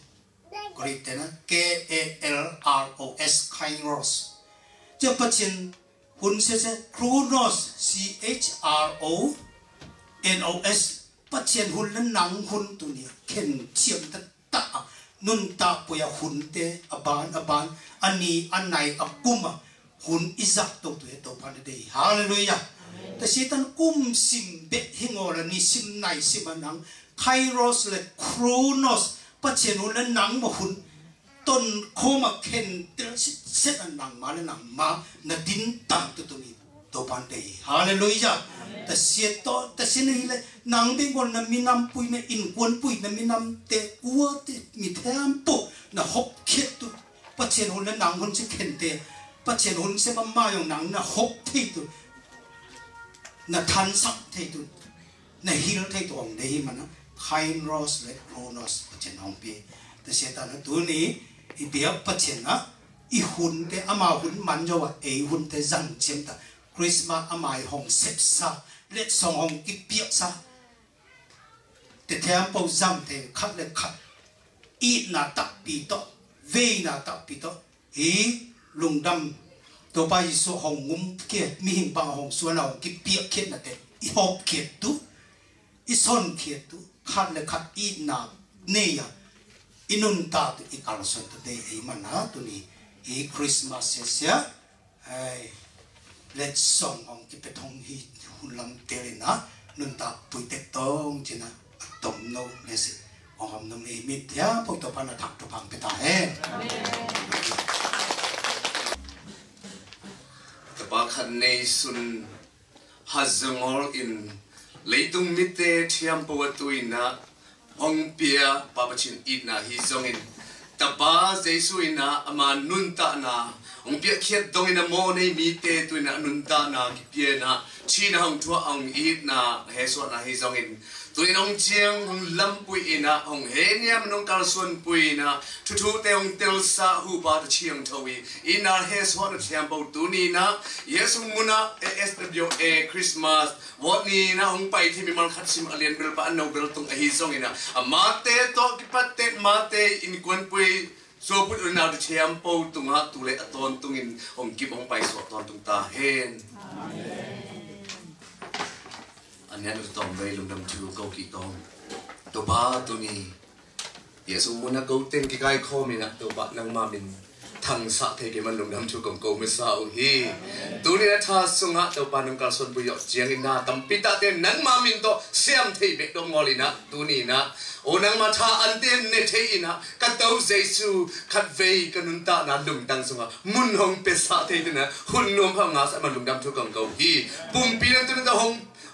có đi tên K A L R O S kairos cho bất chân hun sẽ sẽ chronos C H R O N O S. Bất chân hun lên nang hun tu ni khen chiêm tất ta nun ta puya hun te aban aban ani anai akuma hun izak to tu to pan de hallelujah. Ta sitan kum sim be hingora ni sim nai sim anang kairos le chronos ปัจเจนุนั้นหนังบ่หุนต้นโคมาเข็นเซตหนังมาและหนังมานาดินตังตุตุมีตัวปันเตยฮาเลลูยาแต่เสียต่อแต่เสียนี่เลยนังเป็นคนนั้นมีน้ำปุยนะอินควนปุยนั้นมีน้ำเตะกัวเตะมีแทมปุน่ะหกเข็ดตุปัจเจนุนั้นหนังคนจะเข็นเตะปัจเจนุนเสบมาอย่างหนังน่ะหกที่ตุน่ะทันสักทตุนะฮิลเทตัวองเดยมันนะ kairos le kronos pachen hong pi. Ta se ta na tu ni, i bia pachen na, i hun te ama hun man jo wa e hun te zang chem ta. Christmas amai hong sep sa, let song hong ki pia sa. Te te am pau zam te khat le khat. I na tập pi to, ve na tập pi to hi lung dam. To pa i so hong ngum ke, mi hing bang hong suan hong ki pia khet na te. I hop khet tu, i son khet tu khat le khat i na ne ya inun ta tu i kal son tu de i mana tu ni. I christmas ai song ông cái pe thong hi hun lam te na. Nun ta pui te tong china tom no le se. Ong nom mi mit ya po to pa na thak to pang ta he. Ba khan nei sun hazangol in leitung mite thiam po tuina ong chín papachin na hi zongin. Tapa jesu ina ama nunta na. Ong bia khiat dong ina mo nei mi te tuina nunta na ki pia na. China hong thua ong i na he so na hi zongin tôi nông chiang hùng lâm bụi ina hong he niam nông cao xuân bụi na. Thu thu tê hùng tel sa hu ba ta chiang thawi ina hê so na chiang bầu tu ni na. Yesu muna sw e christmas. What ni na hùng pai thi mình mang khat sim alien bel pa nâu bel tung a hi song ina a ma te to ki pat te ma te in quân bụi so put na de chiang po tunga tu le aton tungin hong ki hong pai so aton tung ta hen amen anh em tông về lùng đầm chu câu kỳ tông tổ ba tổ ni Yesu muốn nó câu tên cái gai khô mình tổ ba năng mà mình thằng sa thế cái mình lùng đầm chu công câu mới sao hi tổ ni đã tha sung hạ tổ ba năng cả xuân bùi giọt chiang in na tâm pita tên năng mà mình to xem thế biết đông ngồi na tổ ni na ô năng mà tha anh tên nè thế in na cắt tàu Giêsu cắt ve, cắt nung ta na lùng tăng sung hạ. Mun hong pe sa thế na hun nôm hang ngã sẽ mình lùng đầm chu công câu hi bùm pi năng tụi ni ta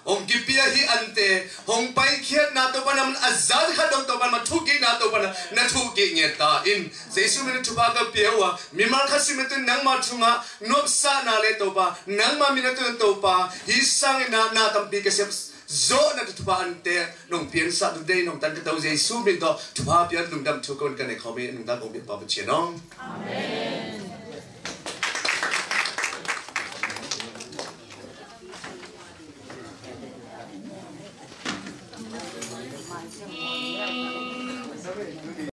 hong Om kipia hi ante, hong pai khiat na to panam azad kha dong to pan ma thuki na to pan na thuki nge ta in. Jesu min thu ba ka piawa mimar kha sim tu nang ma thunga nop sa na le to pa, nang ma min tu to pa, hi sang na na tam pi ka sep, zo na tu pa ante, nong pian sa tu dei, nong tan ka to jesu min to thu ba pian đam dam thu kon ka ne khomi nong da ko bi pa ba che nong. Amen.